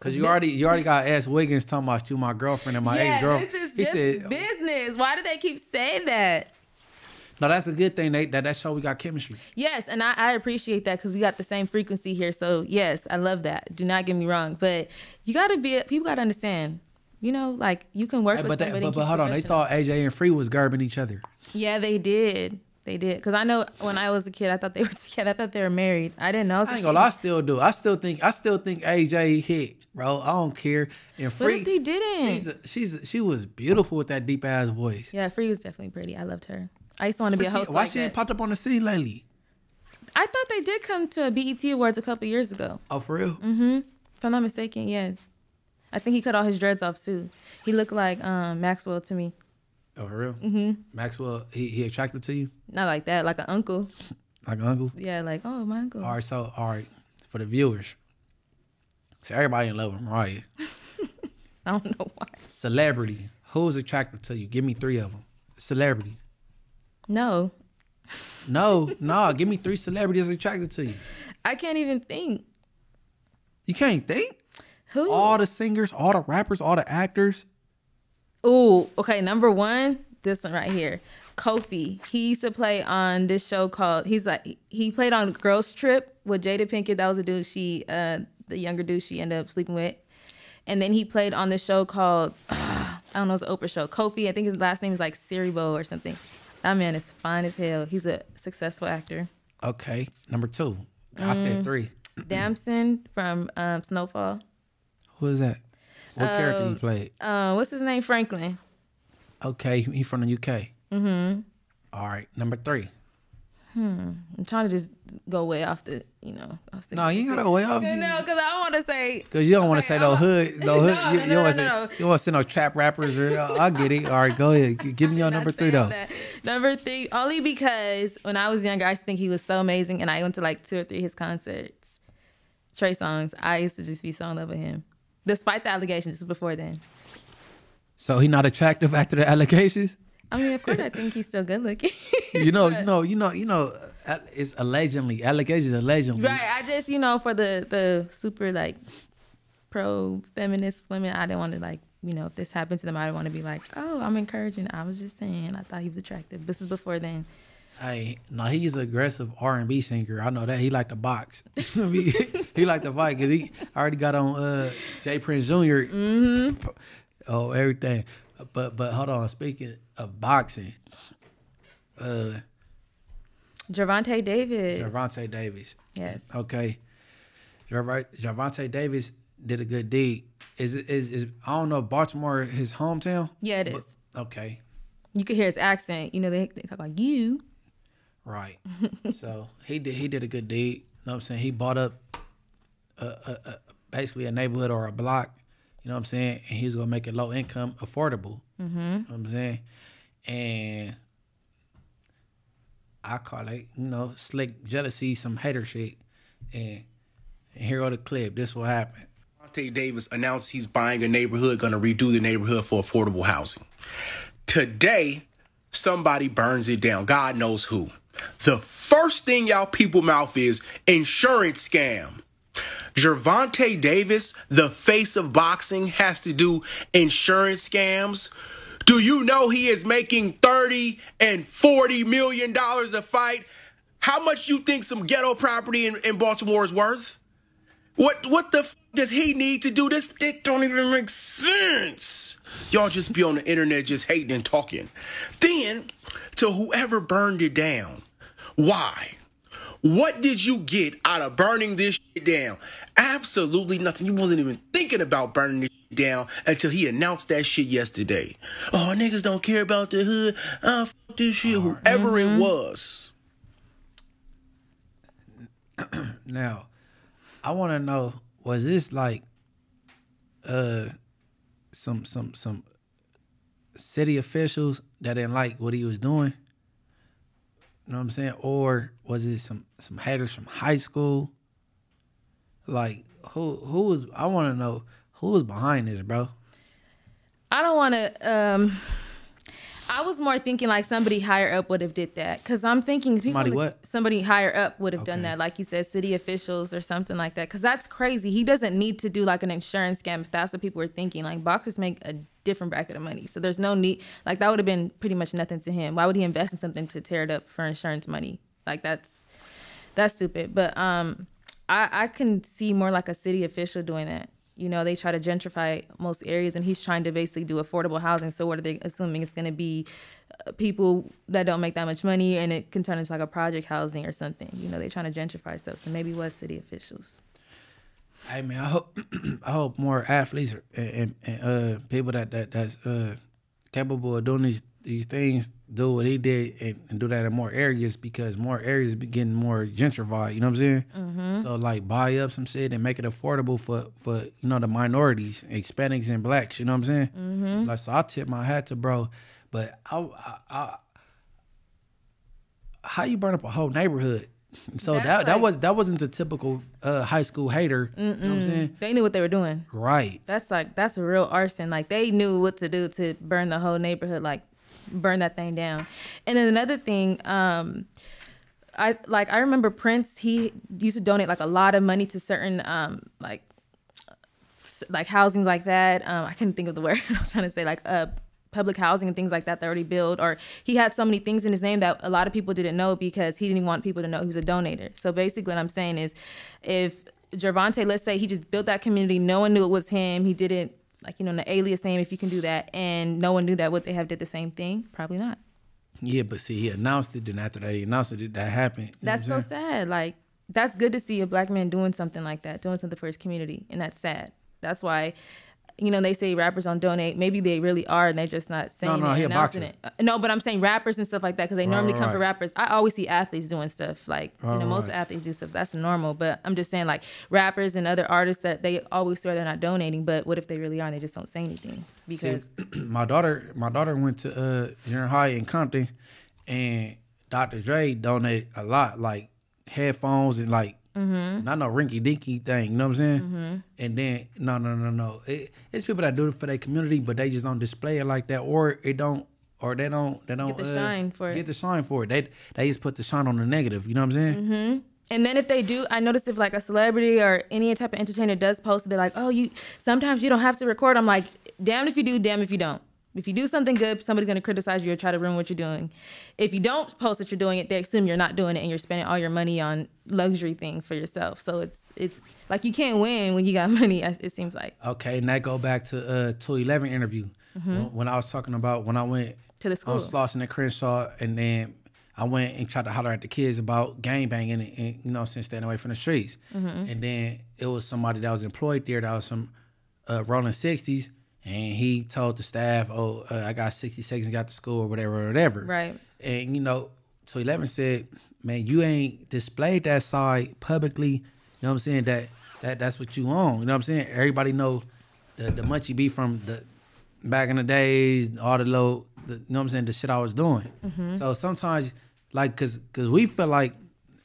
Cause you already you already got S Wiggins talking about you my girlfriend and my yeah, ex girl. this is he just said, business. Why do they keep saying that? "No, that's a good thing. They, that that show we got chemistry." Yes, and I, I appreciate that because we got the same frequency here. So yes, I love that. Do not get me wrong, but you gotta be people gotta understand. You know, like you can work Hey, with but they, somebody. but, but hold on, they thought AJ and Free was garbing each other. Yeah, they did. They did. Cause I know when I was a kid, I thought they were together. I thought they were married. I didn't know. I, I ain't gonna lie, I still do. I still think I still think AJ hit, bro. I don't care. And What Free, if he didn't? she's a, she's a, she was beautiful with that deep ass voice. Yeah, Free was definitely pretty. I loved her. I used to want to be a She- host why like she ain't popped up on the scene lately? I thought they did come to BET Awards a couple years ago. Oh, for real? Mm-hmm. If I'm not mistaken, yes. I think he cut all his dreads off too. He looked like um, Maxwell to me. Oh, for real? Mm-hmm. Maxwell, he, he attracted to you Not like that, like an uncle. like an uncle. Yeah, like oh my uncle. All right, so all right for the viewers. So everybody in love with Mariah. I don't know why. Celebrity, who's attractive to you? Give me three of them. Celebrity. No, No, no. Give me three celebrities attracted to you. I can't even think. You can't think. Who? All the singers, all the rappers, all the actors. Ooh, okay. Number one, this one right here. Kofi. He used to play on this show called. He's like he played on Girls Trip with Jada Pinkett. That was a dude she, uh, the younger dude she ended up sleeping with. And then he played on this show called I don't know, it's Oprah show. Kofi. I think his last name is like Siriboe or something. That man is fine as hell. He's a successful actor. Okay, number two. I said three. Damson from um, Snowfall. Who is that? What character he played? Uh, what's his name? Franklin. Okay, he from the UK. Mm-hmm. All right, number three. I'm trying to just go way off the, you know. off the No, you ain't gotta go way off. No, because I want to say Cause you don't want to say no hood, no hood. No, you, no, you no, want to no, say no. you want to say no trap rappers or uh, I get it. All right, go ahead. Give me your number three though. that. Number three, only because when I was younger, I used to think he was so amazing, and I went to like two or three of his concerts. Trey Songz, I used to just be so in love with him, despite the allegations. This was before then. So he not attractive after the allegations. I mean, of course, I think he's still good looking. You know, you know, you know, you know. uh, It's allegedly allegations, allegedly. right? I just, you know, for the the super like pro feminist women, I didn't want to like, you know, if this happened to them, I didn't want to be like, oh, I'm encouraging. I was just saying, I thought he was attractive. This is before then. Hey, no, he's an aggressive R and B singer. I know that he like to box. he, he like to fight because he already got on uh Jay Prince junior Mm-hmm. Oh, everything. But but hold on. Speaking of boxing, uh, Gervonta Davis. Gervonta Davis. yes. Okay, Jav- Gervonta Davis did a good deed. Is it is is I don't know Baltimore his hometown. Yeah, it is. Okay, You could hear his accent. You know, they, they talk like you. Right. so he did he did a good deed. You know what I'm saying? He bought up a, a, a, basically a neighborhood or a block. You know what I'm saying? And he's gonna make it low income affordable. Mm-hmm. You know what I'm saying? And I call it, you know, slick jealousy, some hater shit. And, and here go the clip. This will happen. Monte Davis announced he's buying a neighborhood, going to redo the neighborhood for affordable housing. Today, somebody burns it down. God knows who. The first thing y'all people mouth is insurance scam. Gervonta Davis, the face of boxing, has to do insurance scams. Do you know he is making 30 and 40 million dollars a fight? How much you think some ghetto property in, in Baltimore is worth? What what the does he need to do this? It don't even make sense. Y'all just be on the internet just hating and talking. Then to whoever burned it down, why? What did you get out of burning this shit down? Absolutely nothing. You wasn't even thinking about burning this down until he announced that shit yesterday. Oh, niggas don't care about the hood. Ah, fuck this shit. Whoever it was. Now, I want to know was this like uh some some some city officials that didn't like what he was doing? You know what I'm saying? Or was it some some haters from high school? Like who who was I want to know who was behind this, bro? I don't want to. Um, I was more thinking like somebody higher up would have did that because I'm thinking people- Somebody what? Somebody higher up would have done that, like you said, city officials or something like that. Because that's crazy. He doesn't need to do like an insurance scam if that's what people were thinking. Like boxers make a different bracket of money, so there's no need. Like that would have been pretty much nothing to him. Why would he invest in something to tear it up for insurance money? Like that's that's stupid. But um, I I can see more like a city official doing that. You know, they try to gentrify most areas, and he's trying to basically do affordable housing. So what are they assuming it's going to be? Uh, people that don't make that much money, and it can turn into like a project housing or something. You know, they're trying to gentrify stuff. So maybe was city officials. Hey man, I hope I hope more athletes and, and, and uh people that that that's uh capable of doing these these things do what they did and, and do that in more areas because more areas be getting more gentrified. You know what I'm saying? So like buy up some shit and make it affordable for for you know the minorities, Hispanics and blacks. You know what I'm saying? Like so, I tip my hat to bro, but I I. I how you burn up a whole neighborhood? So That's that that was that wasn't the typical uh, high school hater. You know what I'm saying? They knew what they were doing. Right. That's like that's a real arson. Like they knew what to do to burn the whole neighborhood, like burn that thing down. And then another thing, um, I like I remember Prince. He used to donate like a lot of money to certain um like like housing like that. Um, I couldn't think of the word I was trying to say like uh public housing and things like that that already built or he had so many things in his name that a lot of people didn't know because he didn't want people to know he was a donator. So basically what I'm saying is if Gervonta, let's say he just built that community, no one knew it was him, he didn't like you know an alias name if you can do that and no one knew that would they have did the same thing? Probably not. Yeah, but see, he announced it. Then after that, he announced it. That happened. That's so sad. Like that's good to see a black man doing something like that, doing something for his community, and that's sad. That's why, you know, they say rappers don't donate. Maybe they really are, and they're just not saying no, it, he a announcing it. Uh, No, but I'm saying rappers and stuff like that because they normally right, come for rappers. I always see athletes doing stuff like you know Right, most right. athletes do stuff. That's normal. But I'm just saying like rappers and other artists that they always swear they're not donating, but what if they really are? and They just don't say anything because my daughter, my daughter went to uh, junior high in Compton, and Dr. Dre donated a lot, like headphones and like Mm-hmm. not no rinky dinky thing. You know what I'm saying? And then no, no, no, no. It, it's people that do it for their community, but they just don't display it like that, or it don't, or they don't, they don't get the uh, shine for it. Get the shine for it. They they just put the shine on the negative. You know what I'm saying? Mm-hmm. And then if they do, I notice if like a celebrity or any type of entertainer does post they're like, oh, you sometimes you don't have to record. I'm like, damn if you do, damn if you don't. If you do something good, somebody's gonna criticize you or try to ruin what you're doing. If you don't post that you're doing it, they assume you're not doing it and you're spending all your money on luxury things for yourself. So it's it's like you can't win when you got money. It seems like Okay, and that go back to uh to eleven interview when, when I was talking about when I went Mm-hmm. To the school on. Slauson and Crenshaw, and then I went and tried to holler at the kids about gang banging and, and you know since staying away from the streets, Mm-hmm. and then it was somebody that was employed there that was some uh, rolling sixties, and he told the staff, "Oh, uh, I got sixty seconds, got to school or whatever, or whatever." Right. And you know, so Eleven said, "Man, you ain't displayed that side publicly. You know what I'm saying? That that that's what you own. You know what I'm saying? Everybody know the the you be from the back in the days, all the low, the, you know what I'm saying? The shit I was doing. So sometimes, like, cause cause we feel like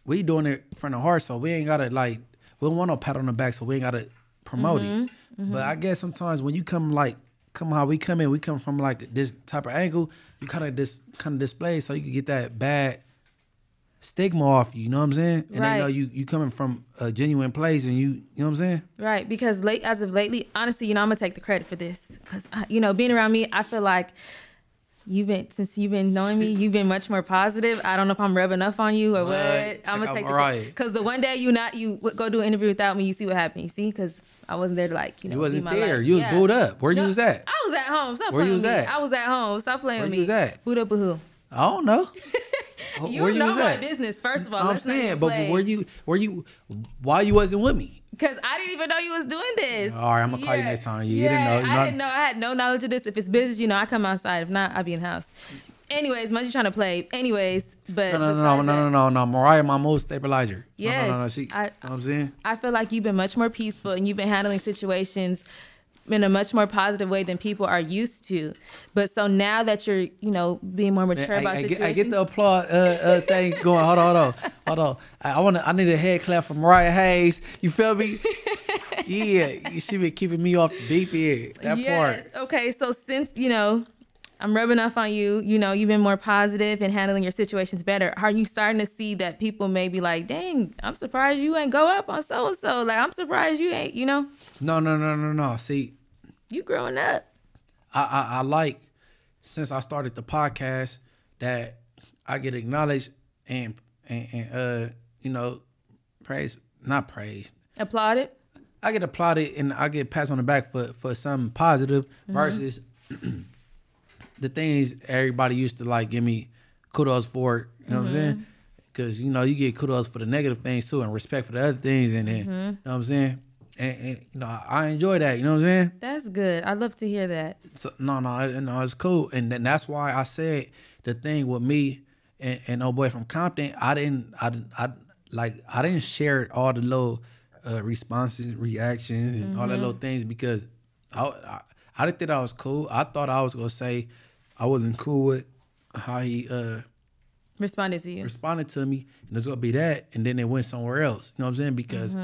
we doing it from the heart, so we ain't gotta like we don't want no pat on the back, so we ain't gotta promote it. But I mm-hmm. guess sometimes when you come like come how we come in, we come from like this type of angle, you kind of dis kind of display so you can get that bad stigma off you. You know what I'm saying? And Right. they know you you coming from a genuine place, and you you know what I'm saying? Right, because late as of lately, honestly, you know, I'm gonna take the credit for this because uh, you know, being around me, I feel like you've been since you've been knowing me, you've been much more positive. I don't know if I'm rubbing off on you or what. Right. I'm gonna I'm take the alright. because the one day you not you go do an interview without me, you see what happened. You see, because I wasn't there to like you know. You wasn't there. light. You was Yeah. booed up. Where No, you was at? I was at home. Stop Where playing you with was me. at? I was at home. Stop playing Where with you me. was at? Booed up with who? I don't know. You where know my business. First of all, I'm saying, but play. where you where you why you wasn't with me? Because I didn't even know you was doing this. All right, I'ma call you next time. You didn't know- you I didn't know. I had no knowledge of this. If it's business, you know, I come outside. If not, I'll be in the house. Anyways, much you trying to play. Anyways, but No, no, no, no, no, no, no, no. Mariah, my most stabilizer. Yes, No, no, no, no. She, I- you know what I'm saying? I feel like you've been much more peaceful and you've been handling situations in a much more positive way than people are used to. But so now that you're, you know, being more mature I, about I, get, situations, I get the applause uh, uh, thing going. Hold on, hold on, hold on. I, I want to. I need a head clap from Mariah Hayes. You feel me? yeah, she been keeping me off the deep end. That yes. part. Okay. So since you know, I'm rubbing off on you. You know, you've been more positive and handling your situations better. Are you starting to see that people may be like, "Dang, I'm surprised you ain't go up on so and so." Like, I'm surprised you ain't. You know, No, no, no, no, no. See, you growing up. I, I, I like since I started the podcast that I get acknowledged and and, and uh you know praise not praised Applauded. I get applauded and I get pats on the back for for something positive mm-hmm. versus the things everybody used to like give me kudos for. You know what I'm saying? Mm-hmm. Because you know you get kudos for the negative things too and respect for the other things, and then mm-hmm. you know what I'm saying. And, and you know I enjoy that. You know what I'm saying? That's good. I'd love to hear that. So, no, no, no, it's cool, and then that's why I said the thing with me and, and old boy from Compton. I didn't, I, I like, I didn't share all the little uh, responses, reactions, and all that little things because I, I, I didn't think I was cool. I thought I was gonna say I wasn't cool with how he uh Responded to you. responded to me, and it's gonna be that, and then it went somewhere else. You know what I'm saying? Because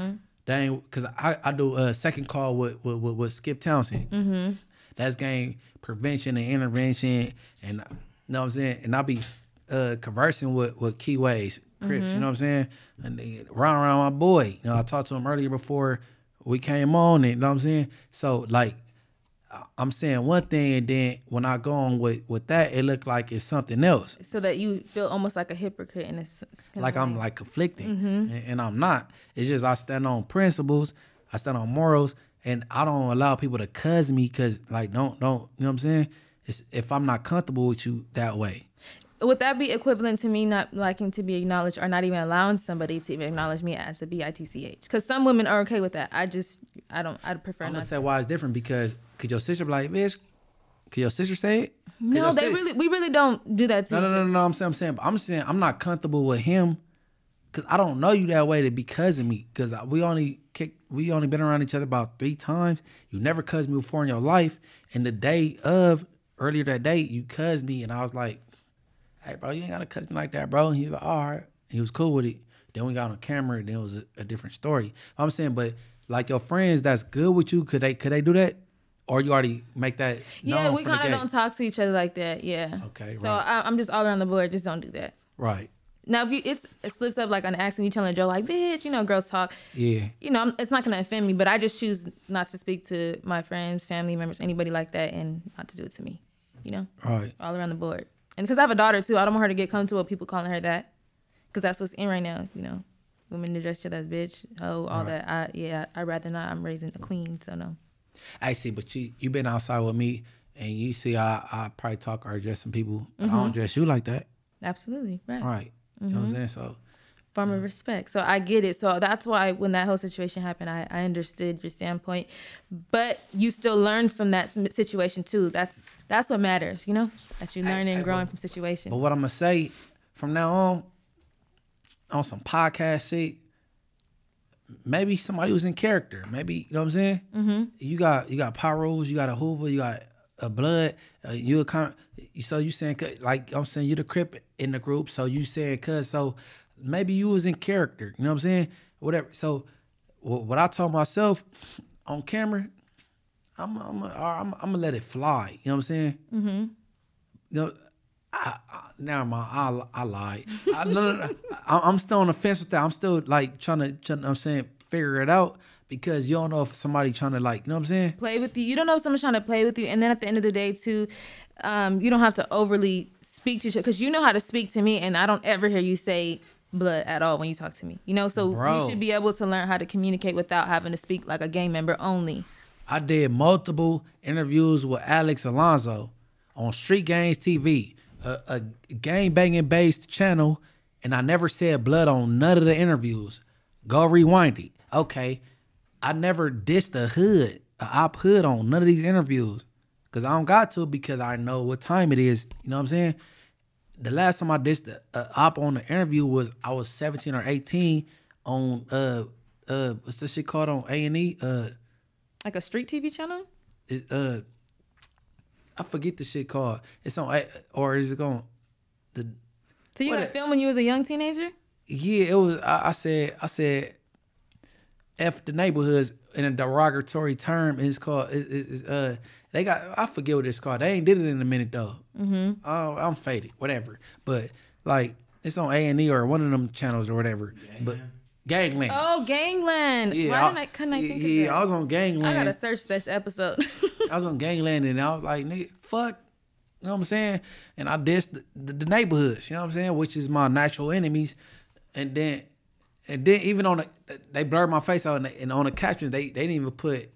dang, because I, I do a second call with with, with, with Skip Townsend. Mm-hmm. That's game prevention and intervention, and you know what I'm saying. And I be uh, conversing with with Keyways, Crips. You mm-hmm. know what I'm saying? And they round around my boy. You know, I talked to him earlier before we came on. And, you know what I'm saying? So like. I'm saying one thing, and then when I go on with, with that, it looked like it's something else So that you feel almost like a hypocrite in a s- s- kind of like I'm like conflicting, mm-hmm. and, and I'm not. It's just I stand on principles, I stand on morals, and I don't allow people to cuz me because like don't don't you know what I'm saying? It's if I'm not comfortable with you that way. Would that be equivalent to me not liking to be acknowledged or not even allowing somebody to even acknowledge me as a bitch? Because some women are okay with that. I just, I don't, I'd prefer I'm not. gonna say why it's different because could your sister be like, bitch? Could your sister say it? No, they really, we really don't do that to No, no, no, no, no. I'm saying, I'm saying, but I'm saying, I'm not comfortable with him because I don't know you that way to be cousin me. Because we only kick, we only been around each other about three times. You never cussed me before in your life. And the day of earlier that day, you cussed me, and I was like, "Hey, bro, you ain't gotta cut me like that, bro." And he was like, "All right." He was cool with it. Then we got on camera, and then it was a, a different story. I'm saying, but like your friends that's good with you, could they could they do that? Or you already make that? Yeah, we kind of don't talk to each other like that. Yeah. Okay, So right. I, I'm just all around the board. Just don't do that. Right. Now, if you it's it slips up like an accident, you telling Joe like, "Bitch," you know, girls talk. Yeah. You know, I'm- it's not gonna offend me, but I just choose not to speak to my friends, family members, anybody like that, and not to do it to me. You know, Right. all around the board. And because I have a daughter too, I don't want her to get comfortable with people calling her that, because that's what's in right now. You know, women address each other as bitch, oh, all that. I yeah, I would rather not. I'm raising a queen, so no. I see, but you you been outside with me, and you see I I probably talk or address some people. But I don't mm-hmm. address you like that, Absolutely right. right? You know what I'm mm-hmm. saying? So form of respect. So I get it. So that's why when that whole situation happened, I, I understood your standpoint. But you still learn from that situation too. That's that's what matters, you know, that you learning and growing from situations. But what I'm gonna say from now on, on some podcast shit, maybe somebody was in character. Maybe you know what I'm saying. Mm-hmm. You got you got Pyros, you got a Hoover, you got a Blood. Uh, you a con- so you saying like I'm saying you the Crip in the group. So you saying cuz so maybe you was in character. You know what I'm saying? Whatever. So what I told myself on camera, I'm I'm I'm, I'm gonna let it fly. You know what I'm saying? Mm-hmm. You know, I, I, never mind. I, I lied. I, no, no, no. I, I'm still on the fence with that. I'm still like trying to, trying, I'm saying, figure it out because you don't know if somebody trying to like, you know what I'm saying? play with you. You don't know if someone's trying to play with you, and then at the end of the day, too, um, you don't have to overly speak to each other because you know how to speak to me, and I don't ever hear you say blood at all when you talk to me. You know, so Bro. you should be able to learn how to communicate without having to speak like a gang member only. I did multiple interviews with Alex Alonso on Street Games TV, a, a gang banging based channel, and I never said blood on none of the interviews. Go rewind it. Okay, I never dissed a hood, a op hood on none of these interviews, cause I don't got to because I know what time it is. You know what I'm saying? The last time I dissed a op on the interview was I was 17 or 18 on uh uh what's this shit called on A and E uh Like a street TV channel? it, uh I forget the shit called. It's on or is it going the So you What got a- film when you was a young teenager? yeah, it was I, I said I said F the neighborhoods in a derogatory term It's called is, is, is, uh they got I forget what it's called. They ain't did it in a minute though. Mm-hmm. Oh, I'm faded, whatever. But like it's on A and E or one of them channels or whatever. But Gangland. Oh, Gangland. yeah, Why didn't I, couldn't I think yeah, of that? I was on Gangland. I gotta search this episode. I was on Gangland and I was like, nigga, fuck. You know what I'm saying? And I dissed the, the, the neighborhoods, you know what I'm saying? Which is my natural enemies. And then and then even on the they blurred my face out and, and on the captions they, they didn't even put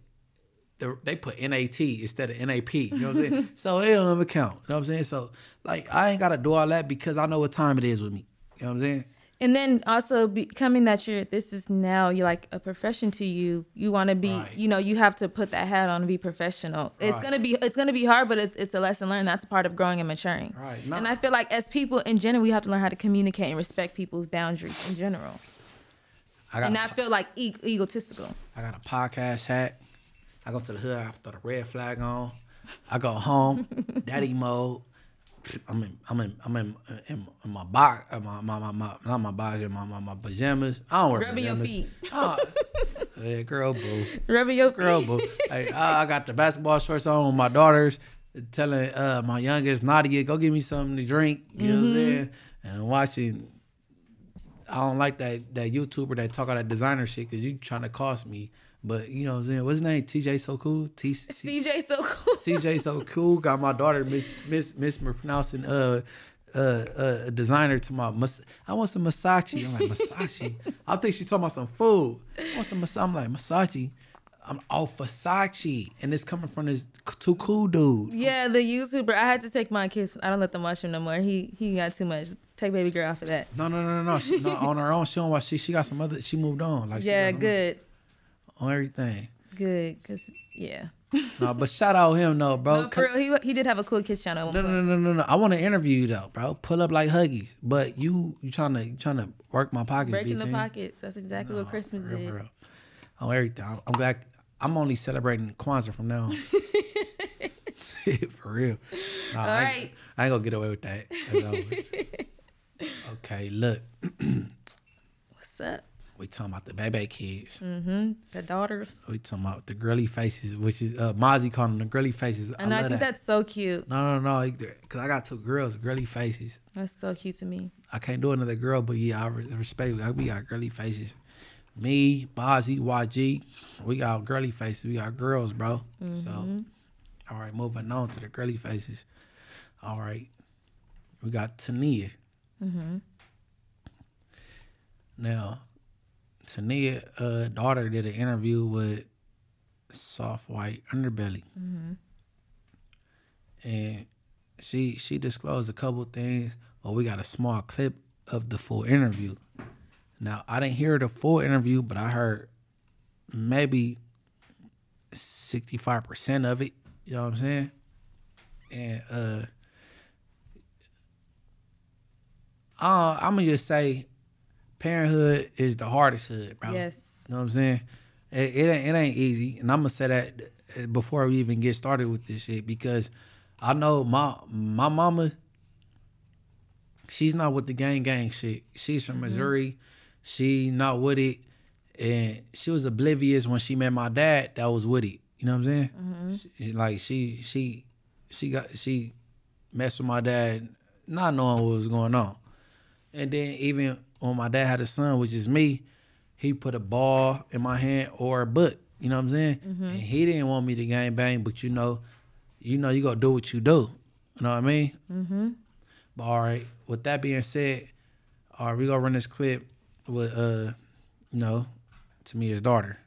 the, they put NAT instead of NAP. You know what I'm saying? so it don't even count. You know what I'm saying? So like I ain't gotta do all that because I know what time it is with me. You know what I'm saying? And then also becoming that you're this is now you're like a profession to you. You want to be, Right. you know, you have to put that hat on and be professional. It's Right. gonna be it's gonna be hard, but it's it's a lesson learned. That's a part of growing and maturing. Right. No. And I feel like as people in general, we have to learn how to communicate and respect people's boundaries in general, I got and not feel like e- egotistical. I got a podcast hat. I go to the hood. I throw the red flag on. I go home, daddy mode. I'm in, I'm in, I'm in, in, in my box, my, my, my, my, not my box, my, my, my pajamas. I don't wear Rubbing your pajamas. feet. Oh, yeah, girl, boo, Rubbing your girl, feet. boo. Hey, I, I got the basketball shorts on with my daughters, telling uh, my youngest Nadia, go get me something to drink. You know what I'm saying? And watching. I don't like that that YouTuber that talk all that designer shit because you trying to cost me. But you know what I'm saying? What's his name? TJ So Cool? T- CJ so cool. CJ So Cool. Got my daughter miss miss mispronouncing uh uh uh a designer to my mas- I want some Masachi. I'm like Masachi. I think she talking about some food. I want some Masachi. I'm like Masachi. I'm oh Versace, and it's coming from this too cool dude. Yeah, the YouTuber. I had to take my kids. I don't let them watch him no more. He he got too much. Take baby girl off of that. No, no, no, no, no. She, no on her own. She don't watch. She she got some other. She moved on. Like Yeah, good, on everything. good. Cause yeah. No, but shout out him though, bro. No, for real, he he did have a cool kids channel. No, no, no, no, no. I want to interview you though, bro. Pull up like Huggies, but you you trying to you trying to work my pockets, Breaking the pockets. That's exactly what Christmas real, is. real. On everything. I'm, I'm glad. I'm only celebrating Kwanzaa from now on. for real. Nah, All I, right. I ain't gonna get away with that. Okay, look, What's up? We talking about the baby kids. Mm-hmm. The daughters. We talking about the girly faces, which is uh, Mozzie calling them the girly faces. And I, love think that. that's so cute. No, no, no. Because I got two girls, girly faces. That's so cute to me. I can't do another girl, but yeah, I re- respect. We got girly faces. Me, Bozzy, YG, we got girly faces. We got girls, bro. So, mm-hmm. all right, moving on to the girly faces. All right, we got Tanea. Mm-hmm. Now, Tanea, uh, daughter did an interview with Soft White Underbelly, and she she disclosed a couple things. Well, we got a small clip of the full interview. Now I didn't hear the full interview, but I heard maybe sixty five percent of it. You know what I'm saying? And uh, uh I'm gonna just say, parenthood is the hardest hood, bro. Yes. You know what I'm saying? It, it ain't it ain't easy, and I'm gonna say that uh, before we even get started with this shit because I know my my mama. She's not with the gang gang shit. She's from Missouri. She not with it, and she was oblivious when she met my dad. That was with it. You know what I'm saying? She- like she she she got she messed with my dad, not knowing what was going on. And then even when my dad had a son, which is me, he put a ball in my hand or a butt. You know what I'm saying? And he didn't want me to gang bang, but you know, you know, you gotta do what you do. You know what I mean? Mm-hmm. But all right. With that being said, all right, we gonna run this clip with uh, you know, to me his daughter.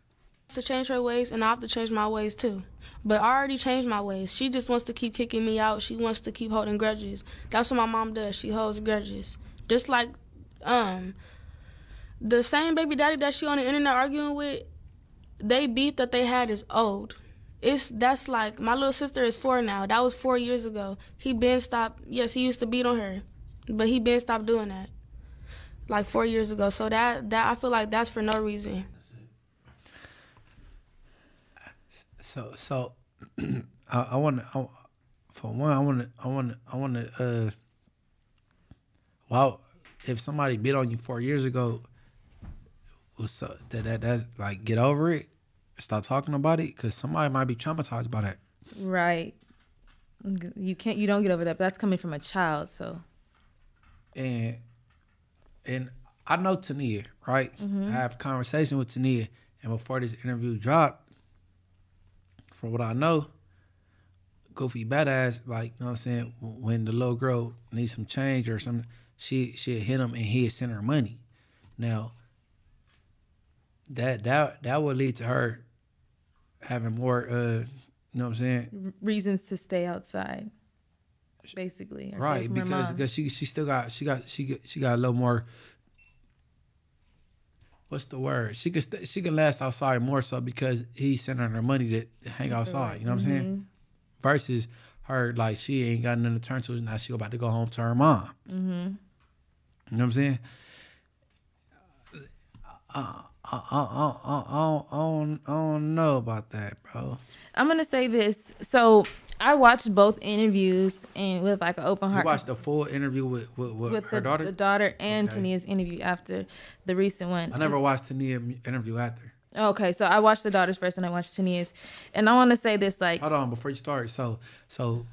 to change her ways and I have to change my ways too. But I already changed my ways. She just wants to keep kicking me out. She wants to keep holding grudges. That's what my mom does. She holds grudges. Just like um the same baby daddy that she on the internet arguing with, they beef that they had is old. It's that's like my little sister is four now. That was four years ago. He been stopped yes, he used to beat on her. But he been stopped doing that. Like four years ago. So that that I feel like that's for no reason. So so I, I want to for one I want to I want to I want to uh well if somebody bit on you four years ago what's up? that that that's like get over it stop talking about it because somebody might be traumatized by that Right. You can't. You don't get over that. But that's coming from a child. So and and I know Tanea right mm-hmm. I have conversation with Tanea and before this interview dropped from what I know Snoopy Badazz like you know what I'm saying when the little girl needs some change or something she she'd hit him and he'd send her money now that that that would lead to her having more uh you know what I'm saying reasons to stay outside, basically. right because because she she still got she got she got, she got a little more what's the word she could st- she can last outside more so because he sent her money to hang outside you know what I'm Mm-hmm. saying versus her like she ain't got nothing to turn to now she about to go home to her mom Mm-hmm. You know what I'm saying I, I, I, I, I, don't, I, don't, know about that bro I'm gonna say this. So I watched both interviews and with like an open heart. you watched the full interview with, with, with, with her the, daughter the daughter and Okay. Tanea's interview after the recent one. I never watched Tanea interview after Okay, so I watched the daughters first and I watched Tanea's. And I want to say this like hold on before you start. So so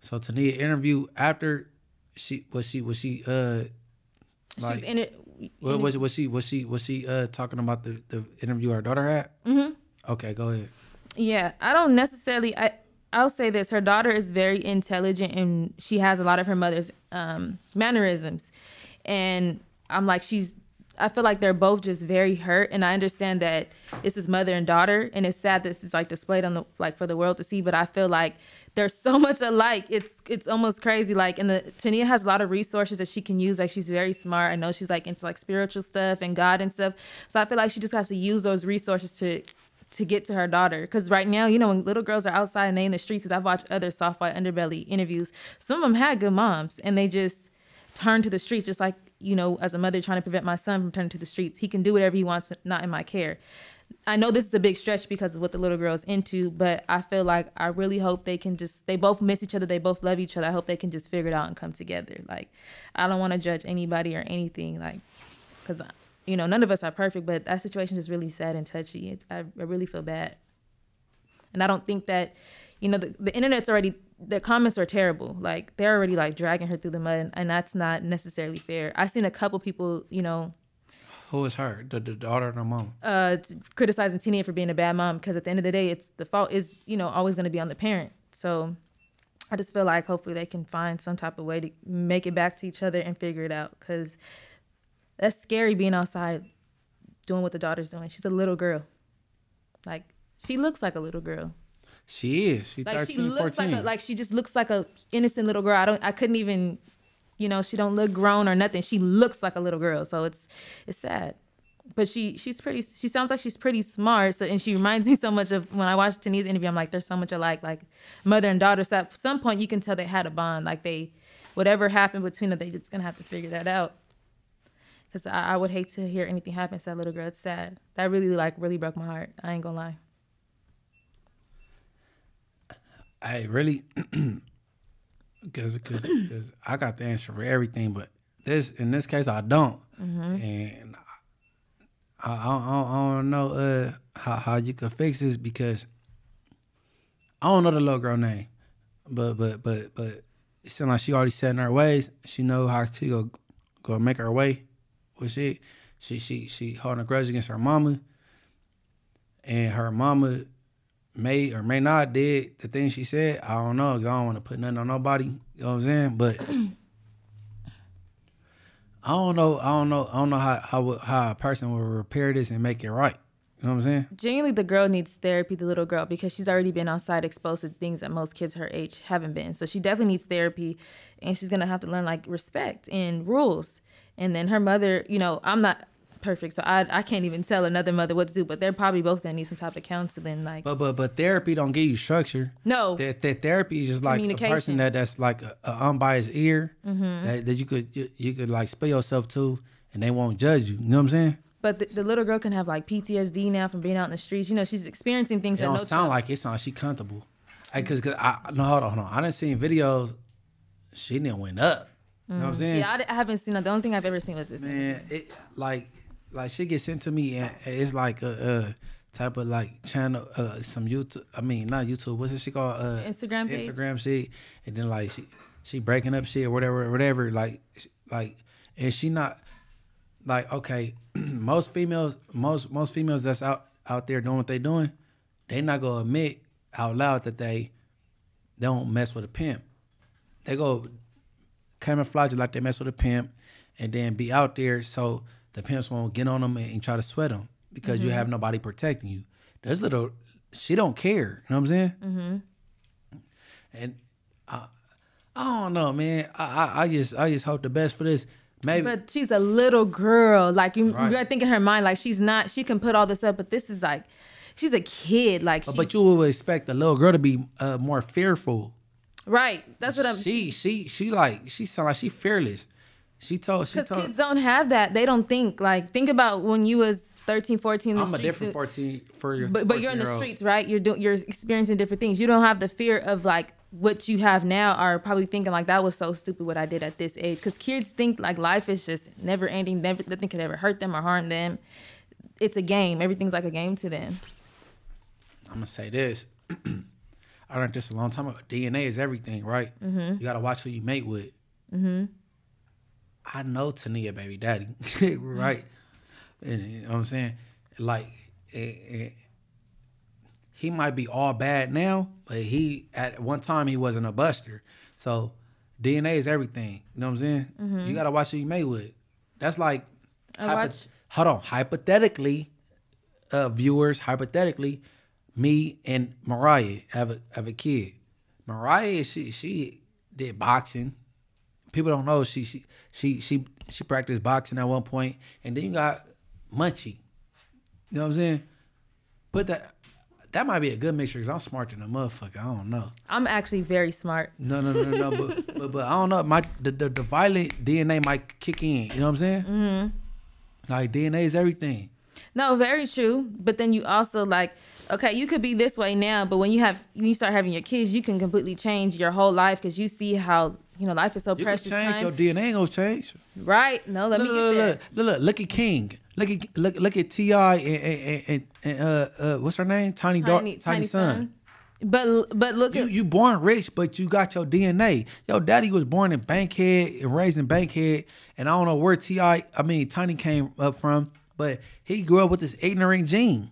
so Tanea interview after she was she was she uh like she's in it. what was was she was she was she uh talking about the the interview her daughter had? Mm-hmm. Okay, go ahead. Yeah, I don't necessarily. I I'll say this: her daughter is very intelligent, and she has a lot of her mother's um, mannerisms. And I'm like, she's. I feel like they're both just very hurt, and I understand that this is mother and daughter, and it's sad this is like displayed on the like for the world to see. But I feel like they're so much alike. It's it's almost crazy. Like, and the Tanea has a lot of resources that she can use. Like, she's very smart. I know she's like into like spiritual stuff and God and stuff. So I feel like she just has to use those resources to to get to her daughter. Because right now, you know, when little girls are outside and they in the streets, I've watched other soft white underbelly interviews, some of them had good moms and they just turn to the streets, just like, you know, as a mother trying to prevent my son from turning to the streets. He can do whatever he wants, not in my care. I know this is a big stretch because of what the little girl's into, but I feel like I really hope they can just, they both miss each other. They both love each other. I hope they can just figure it out and come together. Like, I don't want to judge anybody or anything. Like, because you know none of us are perfect but that situation is really sad and touchy I, I really feel bad and i don't think that you know the, the internet's already the comments are terrible. Like they're already like dragging her through the mud and that's not necessarily fair. I've seen a couple people you know Who is her? The, the daughter or the mom? uh criticizing Tanea for being a bad mom because at the end of the day it's the fault is you know always going to be on the parent. So i just feel like hopefully they can find some type of way to make it back to each other and figure it out because that's scary being outside doing what the daughter's doing. She's a little girl. Like she looks like a little girl She is. She's like 13, she looks 14. like a, like she just looks like a innocent little girl i don't i couldn't even you know, she don't look grown or nothing. She looks like a little girl. So it's it's sad. But she she's pretty she sounds like she's pretty smart. So and she reminds me so much of when I watched Tanea's interview, I'm like, there's so much alike, like mother and daughter. So at some point you can tell they had a bond. Like they whatever happened between them, they just gonna have to figure that out. Cause I, I would hate to hear anything happen to that little girl. It's sad. That really like really broke my heart. I ain't gonna lie. I really, because because I got the answer for everything, but this in this case I don't, and I, I, I, I don't know uh, how how you could fix this because I don't know the little girl name, but but but but it seems like she already set in her ways. She know how to go go make her way with shit. She she she holding a grudge against her mama, and her mama may or may not did the thing she said. I don't know because I don't want to put nothing on nobody. You know what I'm saying? But I don't know. I don't know. I don't know how how how a person will repair this and make it right. You know what I'm saying? Genuinely, the girl needs therapy, the little girl, because she's already been outside exposed to things that most kids her age haven't been. So she definitely needs therapy, and she's gonna have to learn like respect and rules. And then her mother, you know, I'm not perfect, so I I can't even tell another mother what to do, but they're probably both gonna need some type of counseling. Like, But but but therapy don't give you structure. no, That that therapy is just like a person that that's like a, a unbiased ear mm-hmm. that, that you could you, you could like spill yourself to and they won't judge you. You know what I'm saying? but the, the little girl can have like PTSD now from being out in the streets. You know, she's experiencing things It that don't no sound child- like it. Sound like she comfortable. Like, cause, cause I no hold on, hold on. I done seen videos. She didn't went up. You know what I'm mm. saying? Yeah, I, I haven't seen that. The only thing I've ever seen was this. Man, it like like she gets sent to me and it's like a, a type of like channel, uh, some YouTube. I mean, not YouTube. What's it she called? Uh, Instagram page? Instagram shit. And then like she she breaking up shit or whatever, whatever. Like like, and she not like okay. most females, most most females that's out out there doing what they doing, they not gonna admit out loud that they don't mess with a pimp. They go camouflage it like they mess with a pimp, and then be out there so the pimps won't get on them and, try to sweat them because you have nobody protecting you. There's little, she don't care. You know what I'm saying? Mm-hmm. And I, I don't know, man. I, I I just I just hope the best for this. Maybe But she's a little girl. Like you, Right. you gotta think in her mind, like she's not. She can put all this up, but this is like, she's a kid. Like, she's, but you would expect a little girl to be uh, more fearful. right? That's what I'm. She she she like she sound like she fearless. She told she Because told. kids don't have that. They don't think. Like, think about when you was 13, 14. I'm a different fourteen for your. But but you're in the 14-year-old. streets, right? You're doing you're experiencing different things. You don't have the fear of like what you have now. Are probably thinking like that was so stupid what I did at this age. Because kids think like life is just never ending. Never nothing could ever hurt them or harm them. It's a game. Everything's like a game to them. I'm gonna say this. I learned this a long time ago. DNA is everything, right? Mm-hmm. You gotta watch who you mate with. Mm-hmm. I know Tanea, baby daddy, right? And, you know what I'm saying? Like, eh, eh, he might be all bad now, but he at one time he wasn't a buster. So DNA is everything. You know what I'm saying? You gotta watch who you mate with. That's like, I hypo- watch- hold on, hypothetically, uh, viewers, hypothetically, me and Mariah have a have a kid. Mariah, she she did boxing. People don't know she she she she she practiced boxing at one point, and then you got Munchie. You know what I'm saying? Put that that might be a good mixture because I'm smarter than a motherfucker. I don't know. I'm actually very smart. No, no, no, no. but, but but I don't know. My the, the the violent DNA might kick in. You know what I'm saying? Mm-hmm. Like DNA is everything. No, very true. But then you also like, okay, you could be this way now, but when you have when you start having your kids, you can completely change your whole life because you see how you know life is so You precious. change time. your DNA. Ain't gonna change. right? No, let Look, me get look, there. look, look, look, at King. Look at look look at T.I. and, and, and, uh, uh what's her name? Tiny Dark, Tiny, Tiny, Son. But but look You you born rich, but you got your DNA. Your daddy was born in Bankhead and raised in Bankhead, and I don't know where T.I., I mean Tiny came up from, but he grew up with this ignorant gene.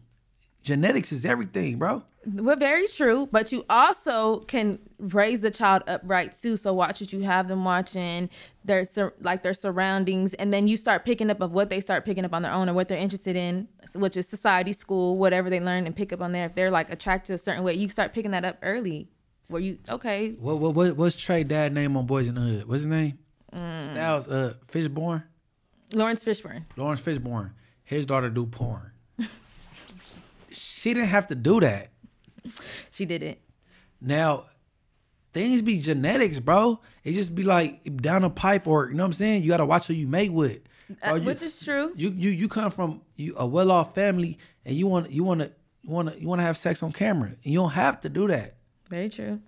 Genetics is everything, bro. Well, very true, but you also can raise the child upright too. So watch what you have them watching, their like their surroundings, and then you start picking up of what they start picking up on their own or what they're interested in, which is society, school, whatever they learn and pick up on there. If they're like attracted to a certain way, you start picking that up early. Where you okay? What what, what what's Trey dad name on Boyz n the Hood? What's his name? Styles, uh, Fishburne, Laurence Fishburne. Laurence Fishburne, his daughter do porn. she didn't have to do that. She did it. Now, things be genetics, bro. It just be like down a pipe, or you know what I'm saying. You gotta watch who you mate with, Bro, Uh, you- which is true. You you you come from you, a well off family, and you want you want to you want to you want to have sex on camera, and you don't have to do that. Very true.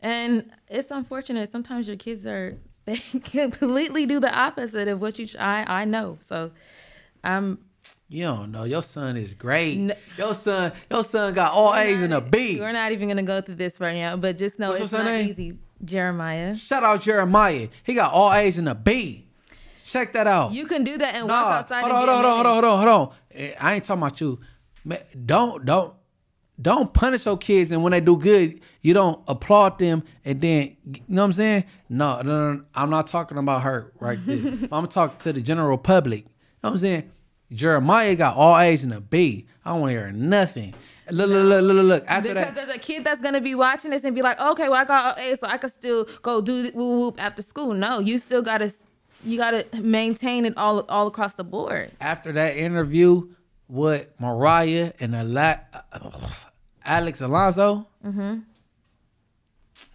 And it's unfortunate. Sometimes your kids are they completely do the opposite of what you. I I know. So, I'm. You don't know. Your son is great. No. Your son your son got all A's and a B. We're not even gonna go through this right now, but just know What's it's not name? easy. Jeremiah, Shout out Jeremiah. He got all A's and a B. Check that out. you can do that and Nah, walk outside. hold and on, hold on, hold on, hold on, hold on. Eh, I ain't talking about you. Man, don't, don't, don't punish your kids, and when they do good, you don't applaud them, and then you know what I'm saying? No, no, no, no. I'm not talking about her right this. I'm talking to the general public. You know what I'm saying? Jeremiah got all A's and a B. I don't want to hear nothing. Look, look, look, look, look, look. After Because that, there's a kid that's gonna be watching this and be like, okay, well I got A, so I could still go do whoop whoop after school. No, you still gotta, you gotta maintain it all all across the board. after that interview with Mariah and Ala- Alex Alonso, Mm-hmm.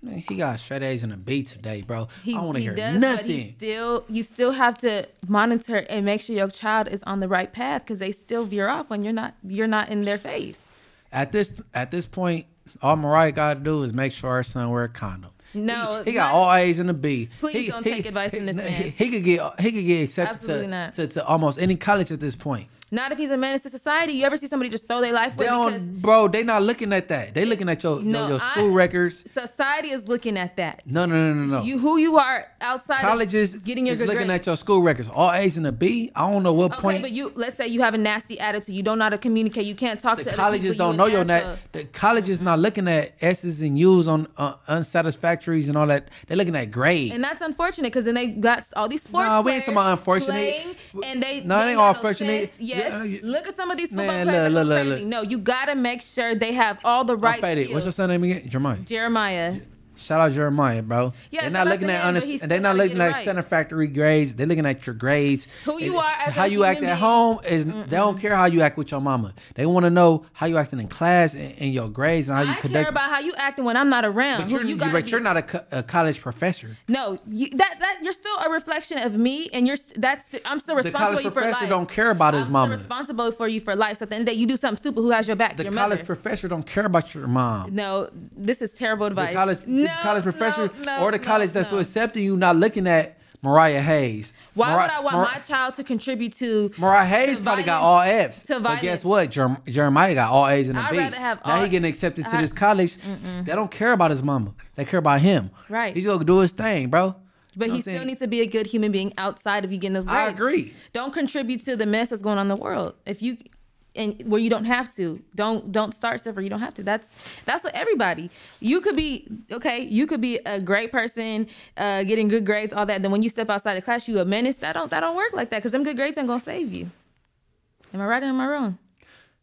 Man, he got straight A's and a B today, bro. He, I want to he hear does, nothing. still, you still have to monitor and make sure your child is on the right path because they still veer off when you're not, you're not in their face. At this at this point, all Mariah got to do is make sure her son wear a condom. No, he, he got not- all A's and a B. Please He- don't he- take advice from this he, man. He could get he could get accepted to, to, to almost any college at this point. Not if he's a menace to society. You ever see somebody just throw their life They away don't, because bro. They not looking at that. They looking at your No, your, your I- school records. society is looking at that. No, no, no, no, no. You who you are outside colleges of getting your is looking grades. at your school records. All A's and a B. I don't know what Okay, point. but you let's say you have a nasty attitude. You don't know how to communicate. You can't talk the to colleges people, don't know your net. The colleges not looking at S's and U's on uh, unsatisfactories and all that. They're looking at grades. And that's unfortunate because then they got all these sports. Nah, we ain't talking about unfortunate. playing, and they No, it they ain't all unfortunate. sense. Yes, Yeah, you- look at some of these football Man, players. look, look, look. No, you gotta make sure they have all the right. What's your son name again? Jeremiah. Jeremiah. Shout out Jeremiah, bro. Yeah, they're not looking at under, they're not looking at right. center factory grades. They're looking at your grades. Who you And are as how you act human at home is they don't care how you act with your mama. They want to know how you acting in class and, and your grades and how you I care conduct. about how you acting when I'm not around. but you're, you but you're not a, co- a college professor. No, you, that that you're still a reflection of me, and you're that's I'm still responsible for you for professor life. don't care about his I'm mama. Responsible for you for life. So at the end of the day, you do something stupid. Who has your back? The your college mother. professor don't care about your mom. no, this is terrible advice. The college, no, the college professor no, no, or the college that's accepting you not looking at Mariah Hayes. Why would I want Mari- my child to contribute to Mariah Hayes to probably got all F's. to But violence? guess what? Jerem- Jeremiah got all A's and a I'd B. rather have now all- he getting accepted to I- this college. They don't care about his mama. They care about him. Right. He's gonna do his thing, bro. But know he still saying? needs to be a good human being outside of you getting those I agree. Don't contribute to the mess that's going on in the world. If you and where you don't have to, don't don't start stuff where you don't have to. That's that's what everybody. You could be okay. You could be a great person, uh, getting good grades, all that. Then when you step outside the class, you a menace. That don't that don't work like that. Because them good grades ain't gonna save you. Am I right or am I wrong?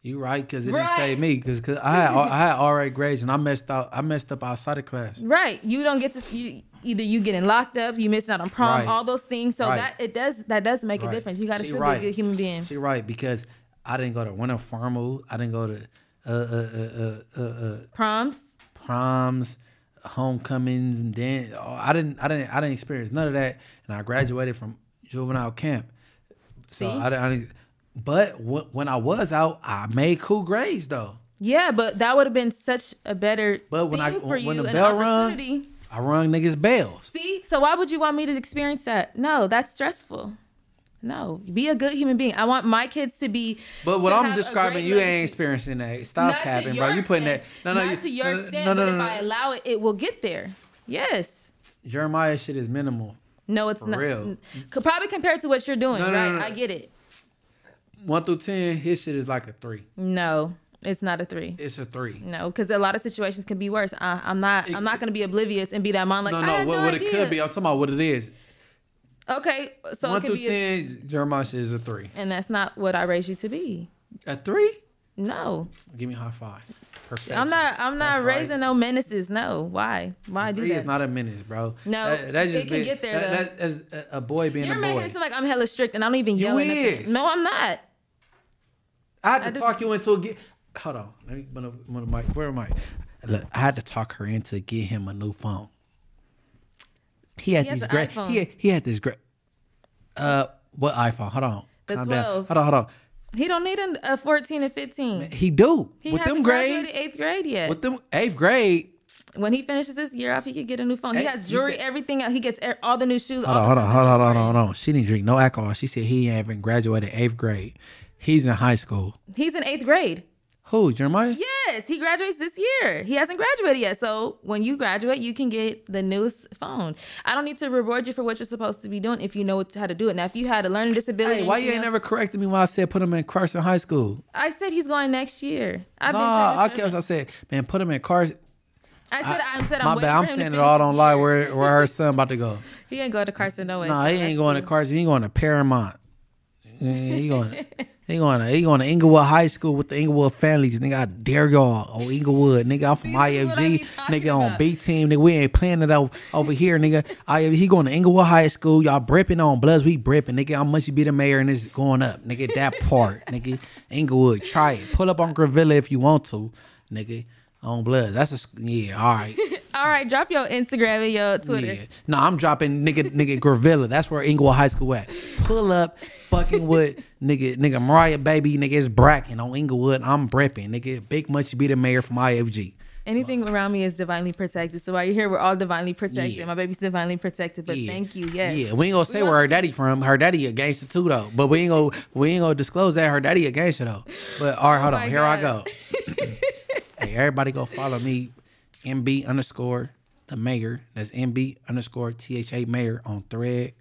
You right? Because it Right. didn't save me. Because cause I had I had all right grades and I messed out. I messed up outside of class. Right. You don't get to you either you getting locked up, you missing out on prom, Right. all those things. So Right. that it does that does make a difference. You got to still right. be a good human being. She right because I didn't go to winter formal. I didn't go to uh uh uh uh, uh, uh Proms. proms, homecomings, and then I didn't, I didn't, I didn't experience none of that, and I graduated from juvenile camp. So? I didn't. I didn't but w- when I was out, I made cool grades though. Yeah, but that would have been such a better But when I- for when you, the an bell rung, opportunity. I rung niggas bells. See, so why would you want me to experience that? No, that's stressful. No, be a good human being. I want my kids to be. But what I'm describing, you ain't experiencing that. Stop capping, bro. You putting that? No, no, not you, to your no, extent. no, no, but no, if I allow it, it will get there. Yes. Jeremiah shit is minimal. No, it's For not. real. Could probably compared to what you're doing, No, no, right? no, no. I get it. One through ten, his shit is like a three. No, it's not a three. It's a three. No, because a lot of situations can be worse. I, I'm not. I'm not going to be oblivious and be that mom. Like no, no, what, no what it could be. I'm talking about what it is. Okay, so One it can through be, a, ten, Jeremiah is a three. and that's not what I raised you to be. A three? No, Give me a high five. Perfection. I'm not. I'm not That's right. raising no menaces. No, why? Why do Three that? is not a menace, bro. No, That- that's it just can be- get there, that- though. that- that's a- a boy being You're a making boy. it seem like I'm hella strict and I don't even You yell. at nothing. is. No, I'm not. I had to I just- talk you into a get. Hold on. Let me. Of, one my. Where am I? Look, I had to talk her into get him a new phone. He had He these great. iPhone. He he had this great. Uh, what iPhone? Hold on. The Calm down. Hold on. Hold on. He don't need a, a 14 and 15. He do He with them hasn't graduated grades. eighth grade yet. With them eighth grade. when he finishes this year off, he could get a new phone. He Hey, has you jewelry, said- everything. else. He gets all the new shoes. Hold on. Hold on. Hold on. Hold on. Hold on. She didn't drink no alcohol. She said he haven't graduated eighth grade. He's in high school. He's in eighth grade. Who? Jeremiah? Yes, he graduates this year. He hasn't graduated yet. So when you graduate, you can get the newest phone. I don't need to reward you for what you're supposed to be doing if you know how to do it. Now, if you had a learning disability, Hey, why you ain't else- never corrected me when I said put him in Carson High School? I said he's going next year. I've No, been I kept. I said, man, put him in Carson. I said I, said I'm My bad. I'm saying it all on lie. Where where her son about to go? He ain't go to Carson no way. No, so he ain't going to. Carson. He going to Paramount. He going. He going to he going to Inglewood High School with the Inglewood families. Nigga, I dare y'all. Oh, Inglewood. Nigga, I'm from See, this is what I IFG. Nigga on. B team. Nigga, we ain't playing it over, over here, nigga. I, he going to Inglewood High School. Y'all bripping on Bloods. We bripping. Nigga, how much you be the mayor and it's going up. Nigga, that part. nigga, Inglewood. Try it. Pull up on Grevillea if you want to. Nigga, on Bloods. That's a, yeah, all right. All right, drop your Instagram and your Twitter. Yeah. No, I'm dropping nigga nigga Grevillea. That's where Inglewood High School at. Pull up fucking with nigga nigga Mariah baby nigga is Bracken on Inglewood. I'm brepping. Nigga Big Much be the mayor from IFG. Anything around me is divinely protected. So while you're here, we're all divinely protected. Yeah. My baby's divinely protected. But Yeah. thank you. Yes. Yeah, we ain't gonna say We where her daddy from. Her daddy a gangster too though. But we ain't gonna we ain't gonna disclose that her daddy a gangster though. But all right, oh hold Oh on. Here I go. hey, everybody go follow me. MB underscore the mayor. That's MB underscore THA mayor on thread.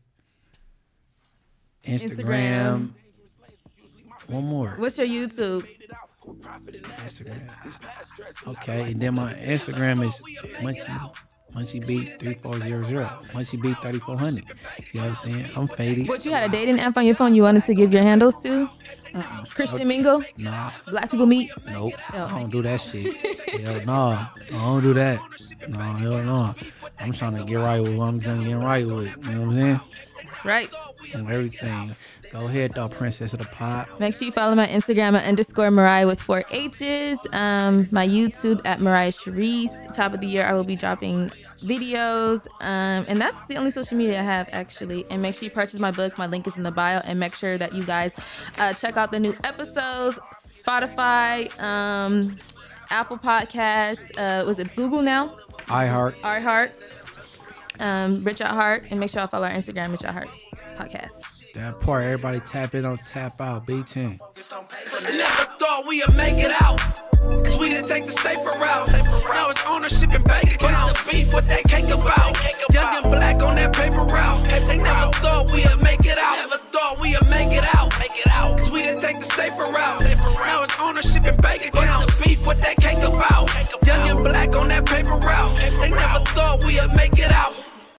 Instagram. Instagram. One more. What's your YouTube? Instagram. Okay, and then my Instagram is Munchie Munchie B three four zero zero. Munchie B thirty four hundred. You know what I'm saying? I'm faded. What you had a dating app on your phone? You wanted to give your handles to? Christian Mingle, Nah, Black People Meet. nope. Oh. I don't do that shit. Hell no. I don't do that. No, hell no. I'm trying to get right with what I'm trying to get right with. You know what I'm saying? Right. And everything. Go ahead though, Princess of the Pop. Make sure you follow my Instagram at underscore Mariah with four H's. Um, my YouTube at Mariah Sharice. Top of the year, I will be dropping videos. Um, and that's the only social media I have actually. And make sure you purchase my book. My link is in the bio. And make sure that you guys uh, check out the new episodes. Spotify, um, Apple Podcasts. Uh, was it Google now? iHeart. Our Heart. Um, Rich at Heart. And make sure I follow our Instagram, Rich at Heart Podcast. That part, everybody tap in on tap out. B10. Never thought we'd make it out. Cause we didn't take the safer route. Now it's ownership and bank accounts. The beef? What that cake about? Young and black on that paper route. They never thought we'd make it out. Never thought we'd make it out. Cause we didn't take the safer route. Now it's ownership and bank accounts. The beef? What that cake about? Young and black on that paper route. They never thought we'd make it out.